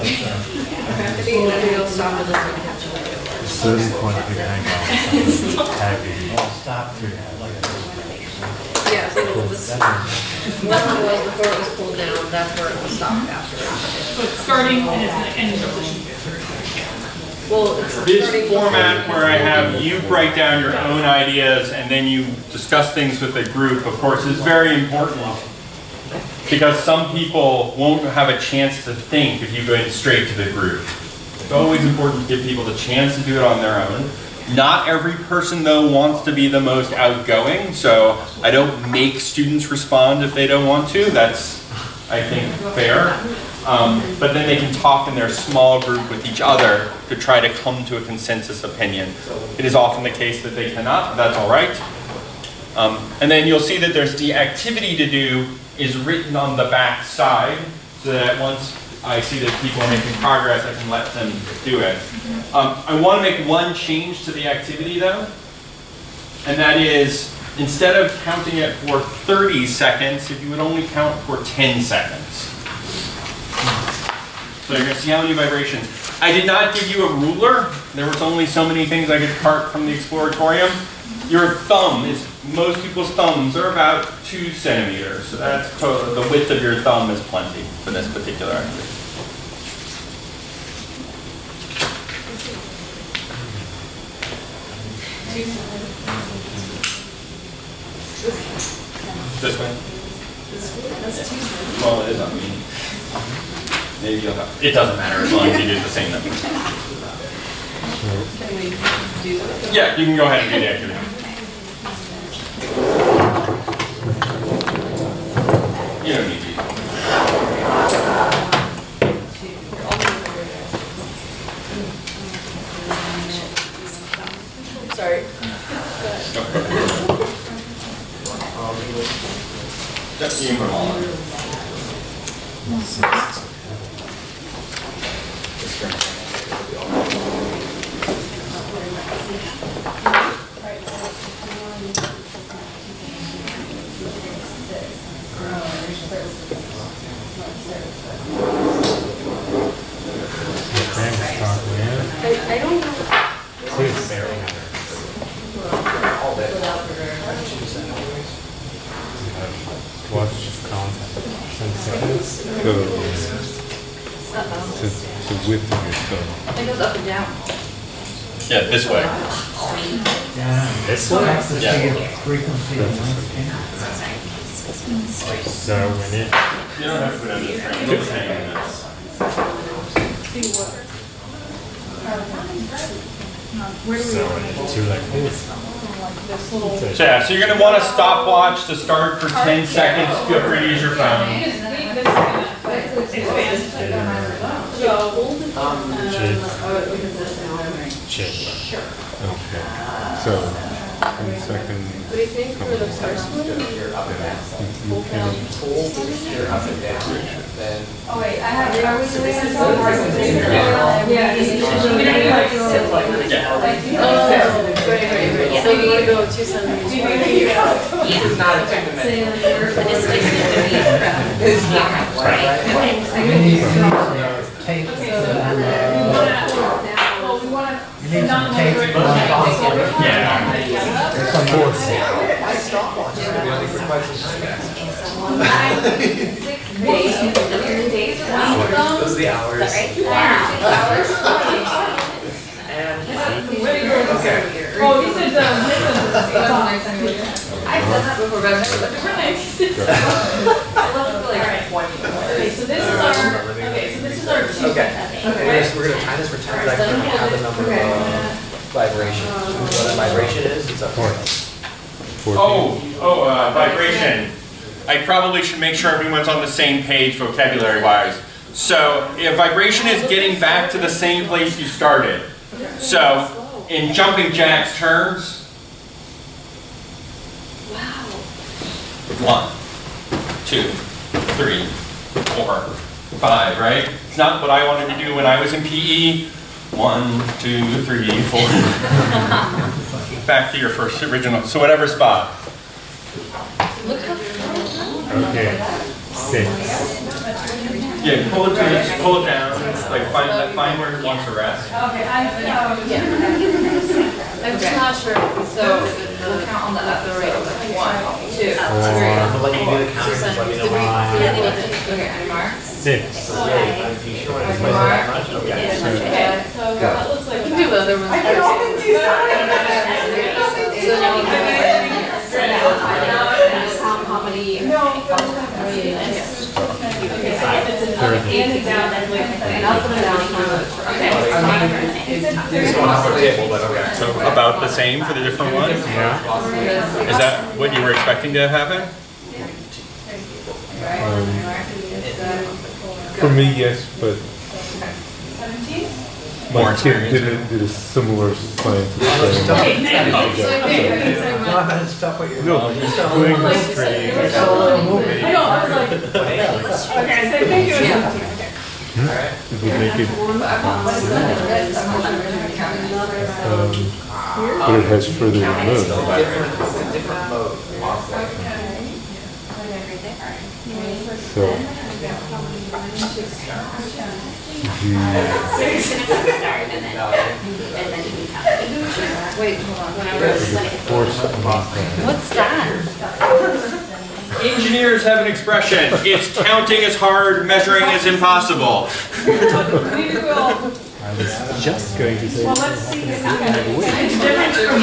Speaker 3: I think it'll stop and then we can catch it.
Speaker 6: Certain point of view angle. Heavy.
Speaker 5: Stop to like
Speaker 3: Yeah, so it was, that's how it was before it was pulled down, that's where it was stopped after.
Speaker 8: So it's starting and it's in any position.
Speaker 3: Well, it's
Speaker 2: This format where I have you write down your own ideas and then you discuss things with the group, of course, is very important. Because some people won't have a chance to think if you go in straight to the group. It's always important to give people the chance to do it on their own. Not every person though wants to be the most outgoing, so I don't make students respond if they don't want to. That's, I think, fair. Um, but then they can talk in their small group with each other to try to come to a consensus opinion. It is often the case that they cannot, that's all right. Um, and then you'll see that there's the activity to do is written on the back side, so that once I see that people are making progress, I can let them do it. Um, I want to make one change to the activity though, and that is instead of counting it for 30 seconds, if you would only count for 10 seconds. So you're going to see how many vibrations. I did not give you a ruler. There was only so many things I could cart from the exploratorium. Your thumb is, most people's thumbs are about two centimeters. So that's total, the width of your thumb is plenty for this particular activity. This way? Well, it is on me. Maybe you'll have, it doesn't matter as long as you do the same number.
Speaker 3: Can we do it?
Speaker 2: Yeah, you can go ahead and do the activity. You don't need to.
Speaker 3: Sorry.
Speaker 2: Yep, you can put them all on.
Speaker 3: I, don't
Speaker 6: ten seconds.
Speaker 1: So, to, to width of your.
Speaker 3: It goes up and down.
Speaker 2: Yeah, this way.
Speaker 5: Yeah.
Speaker 6: This one?
Speaker 5: That's the
Speaker 2: Yeah.
Speaker 5: same frequency. of
Speaker 6: So we need,
Speaker 2: You don't have to put it on the screen. It's hanging on this.
Speaker 8: Where do we
Speaker 6: so
Speaker 8: go?
Speaker 6: we need two like this.
Speaker 8: This little.
Speaker 2: So yeah, so you're gonna want a stopwatch to start for 10 seconds. Feel free to use your phone.
Speaker 6: Check. Check.
Speaker 1: Okay. So, ten second,
Speaker 3: What do you think for the first one?
Speaker 1: you count.
Speaker 10: Oh, wait, I have, are we doing this on
Speaker 8: Yeah.
Speaker 3: Oh, right, right, right. So you want to go two centimeters.
Speaker 7: This is not a technical. This is gonna be right.
Speaker 5: And, uh,
Speaker 8: Well, we wanna.
Speaker 5: you need some tape.
Speaker 2: Yeah.
Speaker 7: Days are.
Speaker 5: Those are the hours. Okay.
Speaker 8: Oh, he said, um,
Speaker 7: I've done that before, but I've never done it. I love to
Speaker 8: Okay, so this is our, okay, so this is our two.
Speaker 5: Okay. Okay, we're just- we're gonna time this for ten seconds, and have the number of vibration. What a vibration is, it's a
Speaker 2: Oh, oh, uh, vibration. I probably should make sure everyone's on the same page vocabulary wise. So, if vibration is getting back to the same place you started. So, in jumping jacks terms, Wow. one, two, three, four, five, right? It's not what I wanted to do when I was in PE. One, two, three, four. Back to your first original, so whatever spot.
Speaker 6: Okay. Six.
Speaker 2: Yeah, pull it to, pull it down, like find, like, find where it wants to rest.
Speaker 8: Okay, I, um,
Speaker 7: I'm just not sure, so we'll count on the up, the right, one, two, uh, three.
Speaker 5: I'll let you do the counting, let me know
Speaker 7: Three. Yeah, they
Speaker 5: when.
Speaker 7: want to- Okay, I'm Mark.
Speaker 6: Six.
Speaker 5: Yeah, I'm sure. Is it that much? Okay.
Speaker 7: Okay,
Speaker 8: so that looks like.
Speaker 7: you can do the other ones.
Speaker 10: I can only do
Speaker 7: So now we can. How, how?
Speaker 8: Okay, so if it's an up and a down, then like.
Speaker 7: And up and down. Okay.
Speaker 5: This one off the table, but okay.
Speaker 2: So about the same for the different ones?
Speaker 6: Yeah.
Speaker 2: Is that what you were expecting to happen?
Speaker 1: For me, yes, but
Speaker 8: Seventeen?
Speaker 1: My kid
Speaker 2: experience.
Speaker 1: did a, did a similar science
Speaker 5: Stop.
Speaker 1: experiment.
Speaker 5: Go ahead and stop what you're
Speaker 1: No,
Speaker 5: doing.
Speaker 1: he's doing this
Speaker 5: It's
Speaker 1: pretty.
Speaker 5: a little movie.
Speaker 8: I know, I was like, okay, so thank you. Okay.
Speaker 5: Alright.
Speaker 1: It would make it, um, but it has further removed.
Speaker 5: Different, different mode.
Speaker 1: So.
Speaker 7: Wait, hold.
Speaker 1: Force and
Speaker 7: What's that?
Speaker 2: Engineers have an expression, it's counting is hard, measuring is impossible.
Speaker 8: We
Speaker 6: I was just going to say.
Speaker 8: well, let's see. It's different from.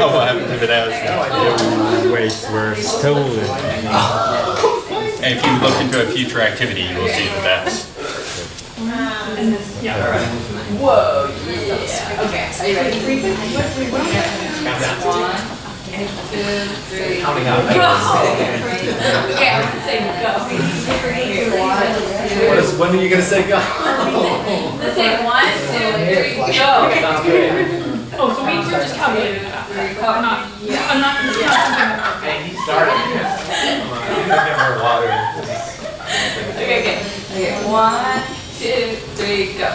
Speaker 2: Oh, what happened to the house?
Speaker 6: The weights were stolen.
Speaker 2: And if you look into a future activity, you will see that that's.
Speaker 8: Yeah, all right.
Speaker 7: Whoa, yeah. Okay, are you ready? One, two.
Speaker 5: Counting out.
Speaker 7: Okay, I'm gonna say go.
Speaker 5: What is, when are you gonna say go?
Speaker 7: Let's say one, two, three, go.
Speaker 5: Oh, Sounds good.
Speaker 8: Oh, so we two just calculated it after. I'm not, I'm not, it's not.
Speaker 5: And he started. Come on, you can get more water.
Speaker 7: Okay, okay, okay, one, two, three, go.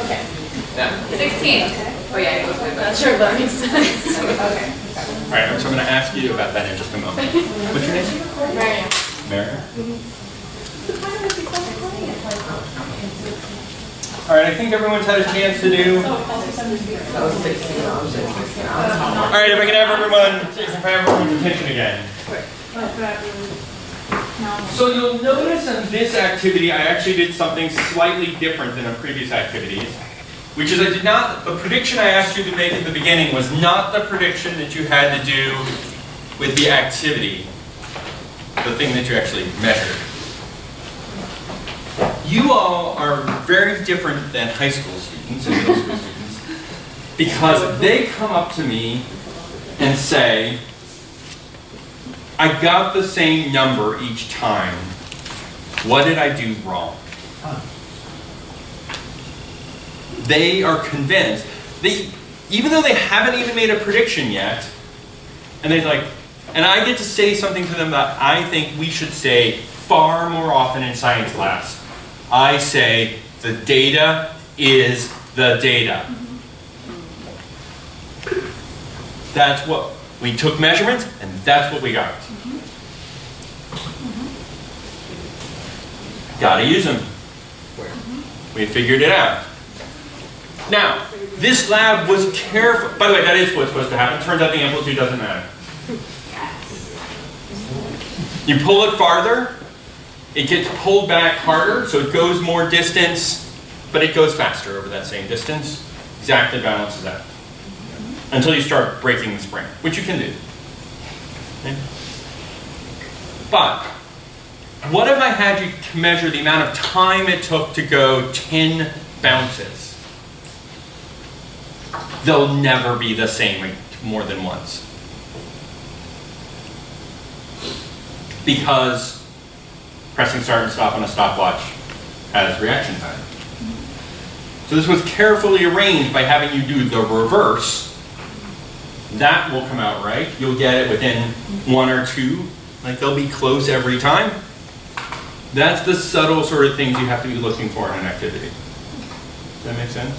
Speaker 8: Okay.
Speaker 7: Sixteen. Oh, yeah, go for it. Not sure if that makes sense. Okay.
Speaker 2: All right, so I'm going to ask you about that in just a moment. What's your name?
Speaker 8: Mariam.
Speaker 2: Mary? Mm-hmm. All right, I think everyone's had a chance to do.
Speaker 8: Oh, also send this here.
Speaker 5: That was sixteen, I was sixteen.
Speaker 2: All right, if I can have everyone, if I have everyone's attention again. So you'll notice in this activity, I actually did something slightly different than in previous activities, which is I did not, the prediction I asked you to make at the beginning was not the prediction that you had to do with the activity, the thing that you actually measured. You all are very different than high school students and middle school students because they come up to me and say, I got the same number each time. What did I do wrong? They are convinced. They, even though they haven't even made a prediction yet, and they're like, and I get to say something to them that I think we should say far more often in science class. I say, the data is the data. That's what, we took measurements, and that's what we got. Gotta use them. We figured it out. Now, this lab was careful, by the way, that is what's supposed to happen. Turns out the amplitude doesn't matter. You pull it farther, it gets pulled back harder, so it goes more distance, but it goes faster over that same distance. Exactly balances out. Until you start breaking the spring, which you can do. Okay? But, what if I had you to measure the amount of time it took to go 10 bounces? They'll never be the same more than once. Because pressing start and stop on a stopwatch has reaction time. So this was carefully arranged by having you do the reverse. That will come out right. You'll get it within one or two. Like they'll be close every time. That's the subtle sort of things you have to be looking for in an activity. Does that make sense?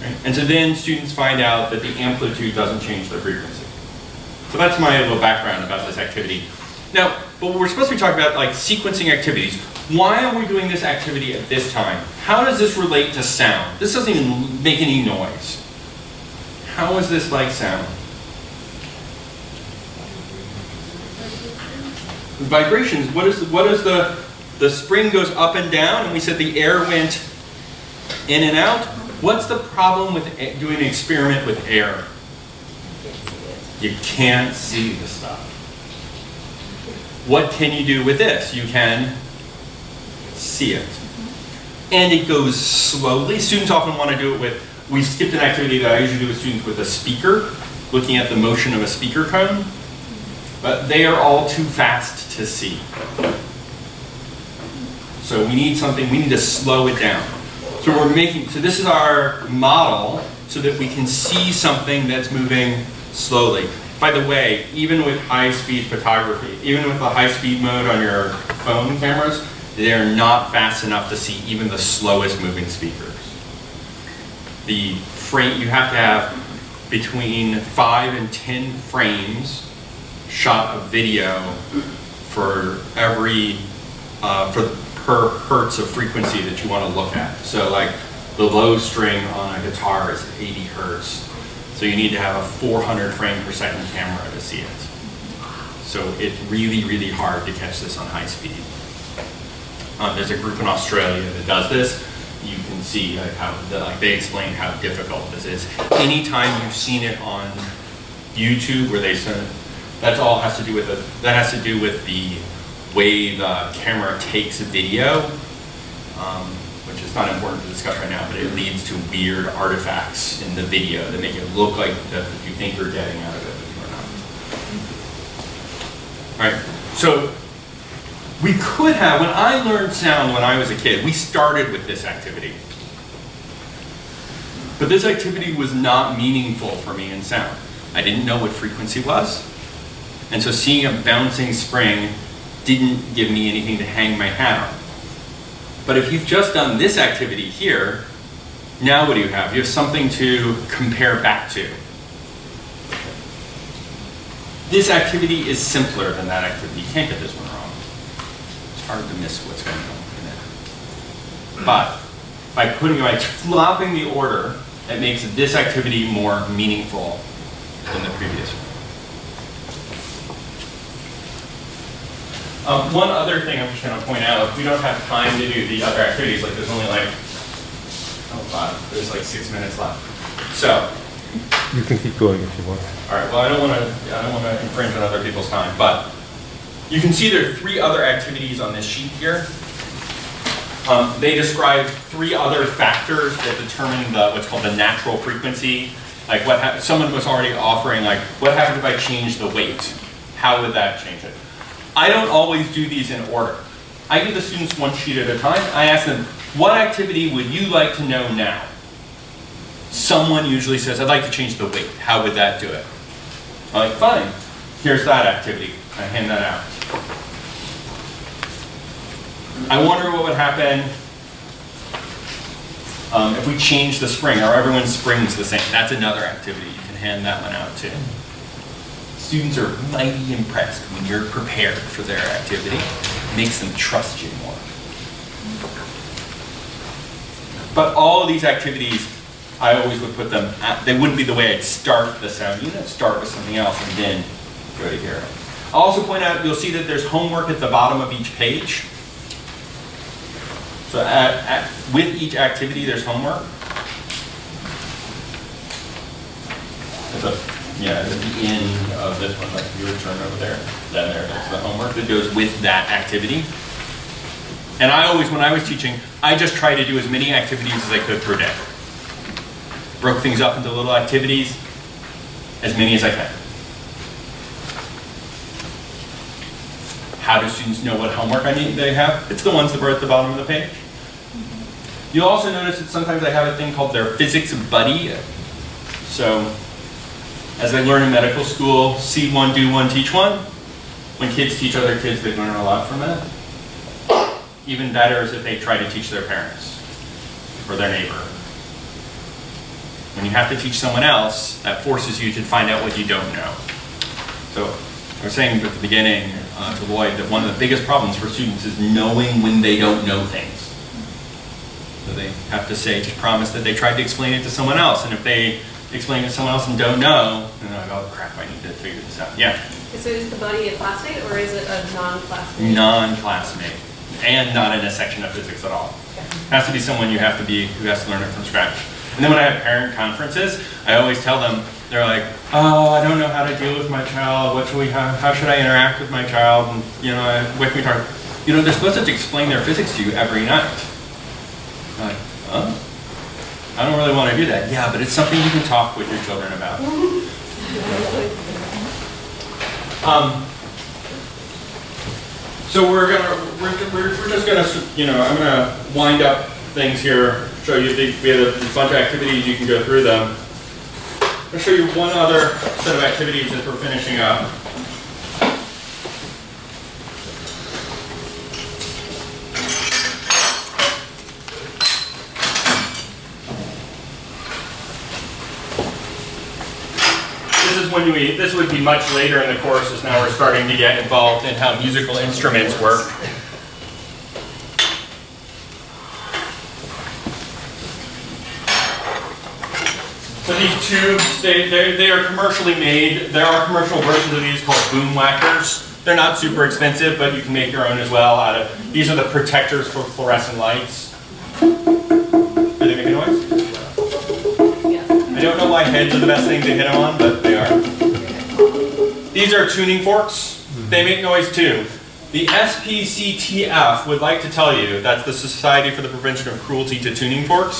Speaker 2: Right. And so then students find out that the amplitude doesn't change the frequency. So that's my little background about this activity. Now, but we're supposed to be talking about like sequencing activities. Why are we doing this activity at this time? How does this relate to sound? This doesn't even make any noise. How is this like sound? Vibrations, what is, what is the, the spring goes up and down and we said the air went in and out. What's the problem with doing an experiment with air? You can't see the stuff. What can you do with this? You can see it. And it goes slowly. Students often want to do it with, we skipped an activity that I usually do with students with a speaker, looking at the motion of a speaker cone. But they are all too fast to see. So we need something, we need to slow it down. So we're making, so this is our model so that we can see something that's moving slowly. By the way, even with high-speed photography, even with the high-speed mode on your phone cameras, they're not fast enough to see even the slowest moving speakers. The frame, you have to have between five and 10 frames shot of video for every, uh, for per hertz of frequency that you want to look at. So like the low string on a guitar is 80 hertz. So you need to have a 400 frame per second camera to see it. So it's really, really hard to catch this on high speed. Um, there's a group in Australia that does this. You can see like how the, like they explain how difficult this is. Anytime you've seen it on YouTube where they send, that's all has to do with the, that has to do with the way the camera takes a video, um, which is not important to discuss right now, but it leads to weird artifacts in the video that make it look like that you think you're getting out of it, but you're not. All right, so we could have, when I learned sound when I was a kid, we started with this activity. But this activity was not meaningful for me in sound. I didn't know what frequency was. And so seeing a bouncing spring didn't give me anything to hang my hat on. But if you've just done this activity here, now what do you have? You have something to compare back to. This activity is simpler than that activity. You can't get this one wrong. It's hard to miss what's going on in it. But by putting, by flopping the order, it makes this activity more meaningful than the previous one. Um, one other thing I'm just going to point out, if we don't have time to do the other activities, like there's only like, oh god, there's like six minutes left. So,
Speaker 1: You can keep going if you want.
Speaker 2: all right, well, I don't want to, I don't want to infringe on other people's time, but you can see there are three other activities on this sheet here. Um, they describe three other factors that determine the, what's called the natural frequency. Like what, someone was already offering, like, what happens if I change the weight? How would that change it? I don't always do these in order. I give the students one sheet at a time. I ask them, what activity would you like to know now? Someone usually says, I'd like to change the weight. How would that do it? I'm like, fine, here's that activity. I hand that out. I wonder what would happen um, if we change the spring, or everyone's spring's the same. That's another activity. You can hand that one out too. Students are mighty impressed when you're prepared for their activity. It makes them trust you more. But all of these activities, I always would put them, at, they wouldn't be the way I'd start the sound unit, start with something else and then go to here. I'll also point out, you'll see that there's homework at the bottom of each page. So at, at, with each activity, there's homework. Yeah, at the end of this one, like your turn over there, then there, that's the homework that goes with that activity. And I always, when I was teaching, I just tried to do as many activities as I could per day. Broke things up into little activities, as many as I can. How do students know what homework I need they have? It's the ones that were at the bottom of the page. You'll also notice that sometimes I have a thing called their physics buddy. So, as they learn in medical school, see one, do one, teach one. When kids teach other kids, they learn a lot from that. Even better is if they try to teach their parents or their neighbor. When you have to teach someone else, that forces you to find out what you don't know. So I was saying at the beginning uh, to Lloyd that one of the biggest problems for students is knowing when they don't know things. So they have to say, just promise that they tried to explain it to someone else. And if they explain it to someone else and don't know, then they're like, oh crap, I need to figure this out. Yeah,
Speaker 3: So is the buddy a classmate or is it a non-classmate?
Speaker 2: non-classmate and not in a section of physics at all. Has to be someone you have to be, who has to learn it from scratch. And then when I have parent conferences, I always tell them, they're like, oh, I don't know how to deal with my child. What should we have? How should I interact with my child? And, you know, I wake me. You know, they're supposed to explain their physics to you every night. Like, I don't really want to do that. Yeah, but it's something you can talk with your children about. Um, so we're gonna, we're, we're, just gonna, you know, I'm gonna wind up things here, show you, the, we have a bunch of activities, you can go through them. I'll show you one other set of activities as we're finishing up. When we, this would be much later in the course, as now we're starting to get involved in how musical instruments work. So these tubes, they, they, they are commercially made. There are commercial versions of these called Boomwhackers. They're not super expensive, but you can make your own as well out of, these are the protectors for fluorescent lights. Do they make a noise? I don't know why heads are the best thing to hit them on, but. These are tuning forks. They make noise too. The SPCTF would like to tell you, that's the Society for the Prevention of Cruelty to Tuning Forks,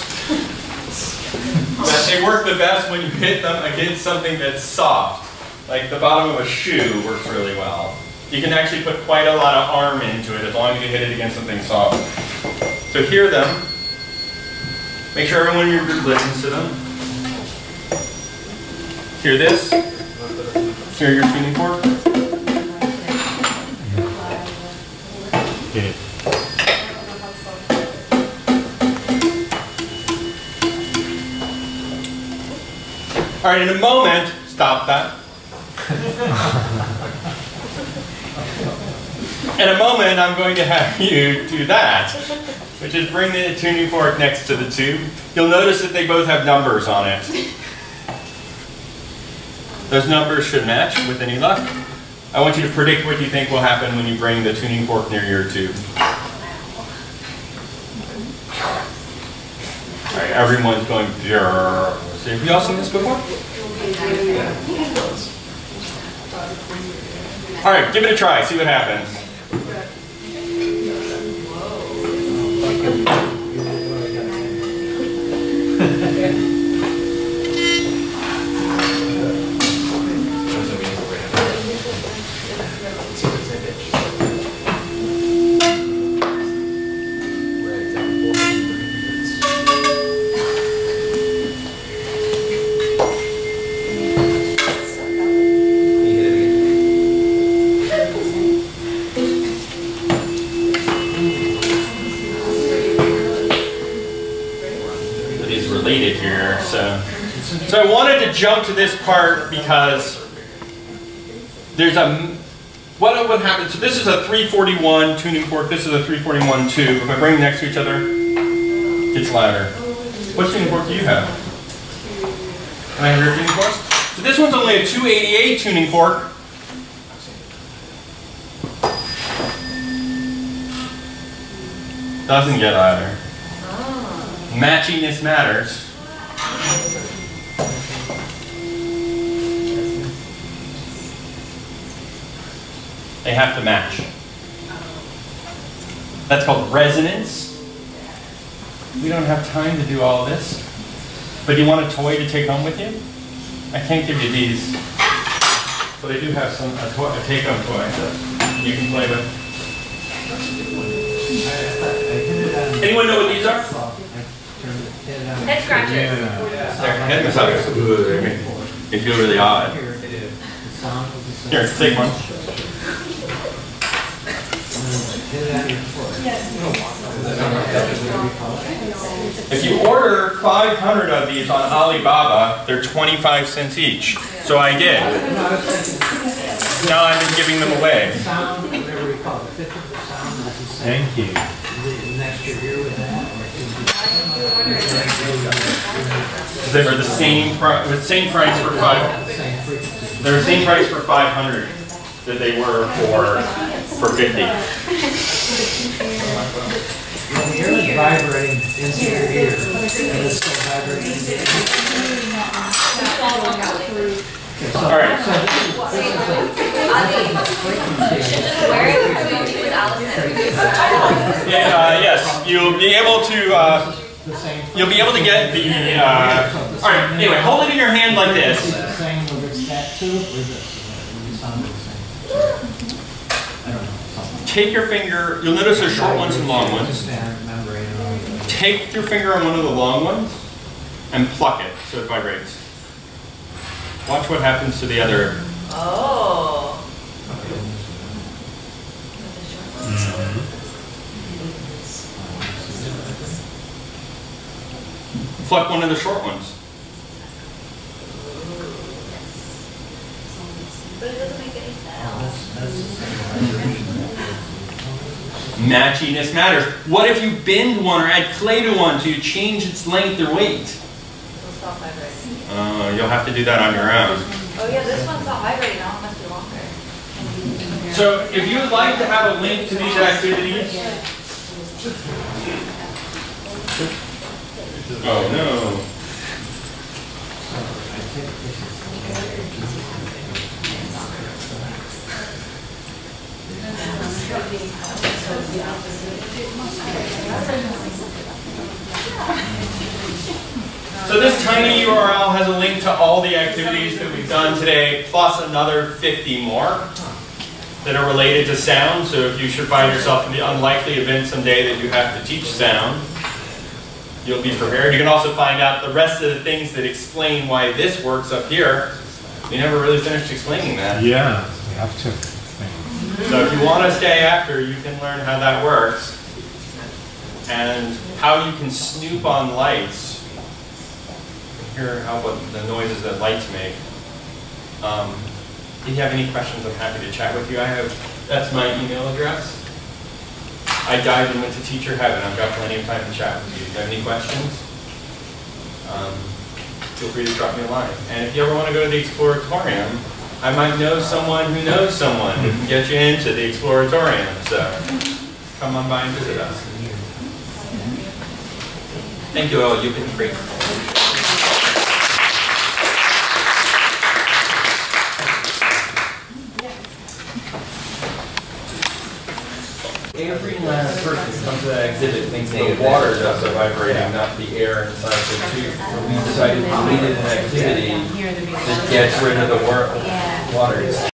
Speaker 2: that they work the best when you hit them against something that's soft. Like the bottom of a shoe works really well. You can actually put quite a lot of arm into it as long as you hit it against something soft. So hear them. Make sure everyone in your group listens to them. Hear this. Your tuning fork.
Speaker 1: Yeah.
Speaker 2: All right, in a moment, stop that. in a moment, I'm going to have you do that, which is bring the tuning fork next to the tube. You'll notice that they both have numbers on it. Those numbers should match with any luck. I want you to predict what you think will happen when you bring the tuning fork near your tube. All right, everyone's going, "Grrr." So have you all seen this before? All right, give it a try, see what happens. This part because there's a, what would happen, so this is a 341 tuning fork, this is a 341 tube. If I bring them next to each other, it's louder. What tuning fork do you have? Can I have your tuning fork? So this one's only a 288 tuning fork. Doesn't get louder. Ah. Matchiness matters. They have to match. That's called resonance. We don't have time to do all of this. But you want a toy to take home with you? I can't give you these. But I do have some, a toy, a take-home toy that you can play with. Anyone know what these are?
Speaker 7: Head scratchers.
Speaker 2: They're head massagers. They feel really odd. Here, take one. If you order 500 of these on Alibaba, they're 25 cents each. So I did. Now I'm just giving them away.
Speaker 5: Sound, whatever we call it, fifth of the sound is the same.
Speaker 6: Thank you.
Speaker 5: The Next year here with that, or
Speaker 2: They're the same price, the same price for five, they're the same price for 500 that they were for, for 50.
Speaker 5: When the air is vibrating into your ear, and it's still vibrating.
Speaker 2: All right. Uh, yes, you'll be able to, uh, you'll be able to get the, uh, all right, anyway, hold it in your hand like
Speaker 5: Is
Speaker 2: this. Take your finger, you'll notice there's short ones and long ones.
Speaker 5: Standard membrane and all.
Speaker 2: Take your finger on one of the long ones and pluck it so it vibrates. Watch what happens to the other.
Speaker 7: Oh.
Speaker 2: Pluck one of the short ones.
Speaker 7: But it doesn't make any sound.
Speaker 5: Oh, That's, that's the same vibration.
Speaker 2: Matchiness matters. What if you bend one or add clay to one to change its length or weight?
Speaker 7: It'll stop vibrating.
Speaker 2: Uh, you'll have to do that on your own.
Speaker 7: Oh yeah, this one's not vibrating now, it must be longer.
Speaker 2: So if you would like to have a link to these activities. Oh no. So this tiny URL has a link to all the activities that we've done today, plus another 50 more that are related to sound. So if you should find yourself in the unlikely event someday that you have to teach sound, you'll be prepared. You can also find out the rest of the things that explain why this works up here. We never really finished explaining that.
Speaker 6: Yeah, we have to.
Speaker 2: So if you want to stay after, you can learn how that works and how you can snoop on lights. Hear how what the noises that lights make. Um, if you have any questions, I'm happy to chat with you. I have that's my email address. I dived and went to teacher heaven. I've got plenty of time to chat with you. If you have any questions, um, feel free to drop me a line. And if you ever want to go to the Exploratorium, I might know someone who knows someone who can get you into the Exploratorium. So come on by and visit us. Thank you all. You've been great. Every last person who comes to that exhibit thinks the water does the vibrating, not the air inside the tube. So we decided we needed an activity that gets rid of the wor- water.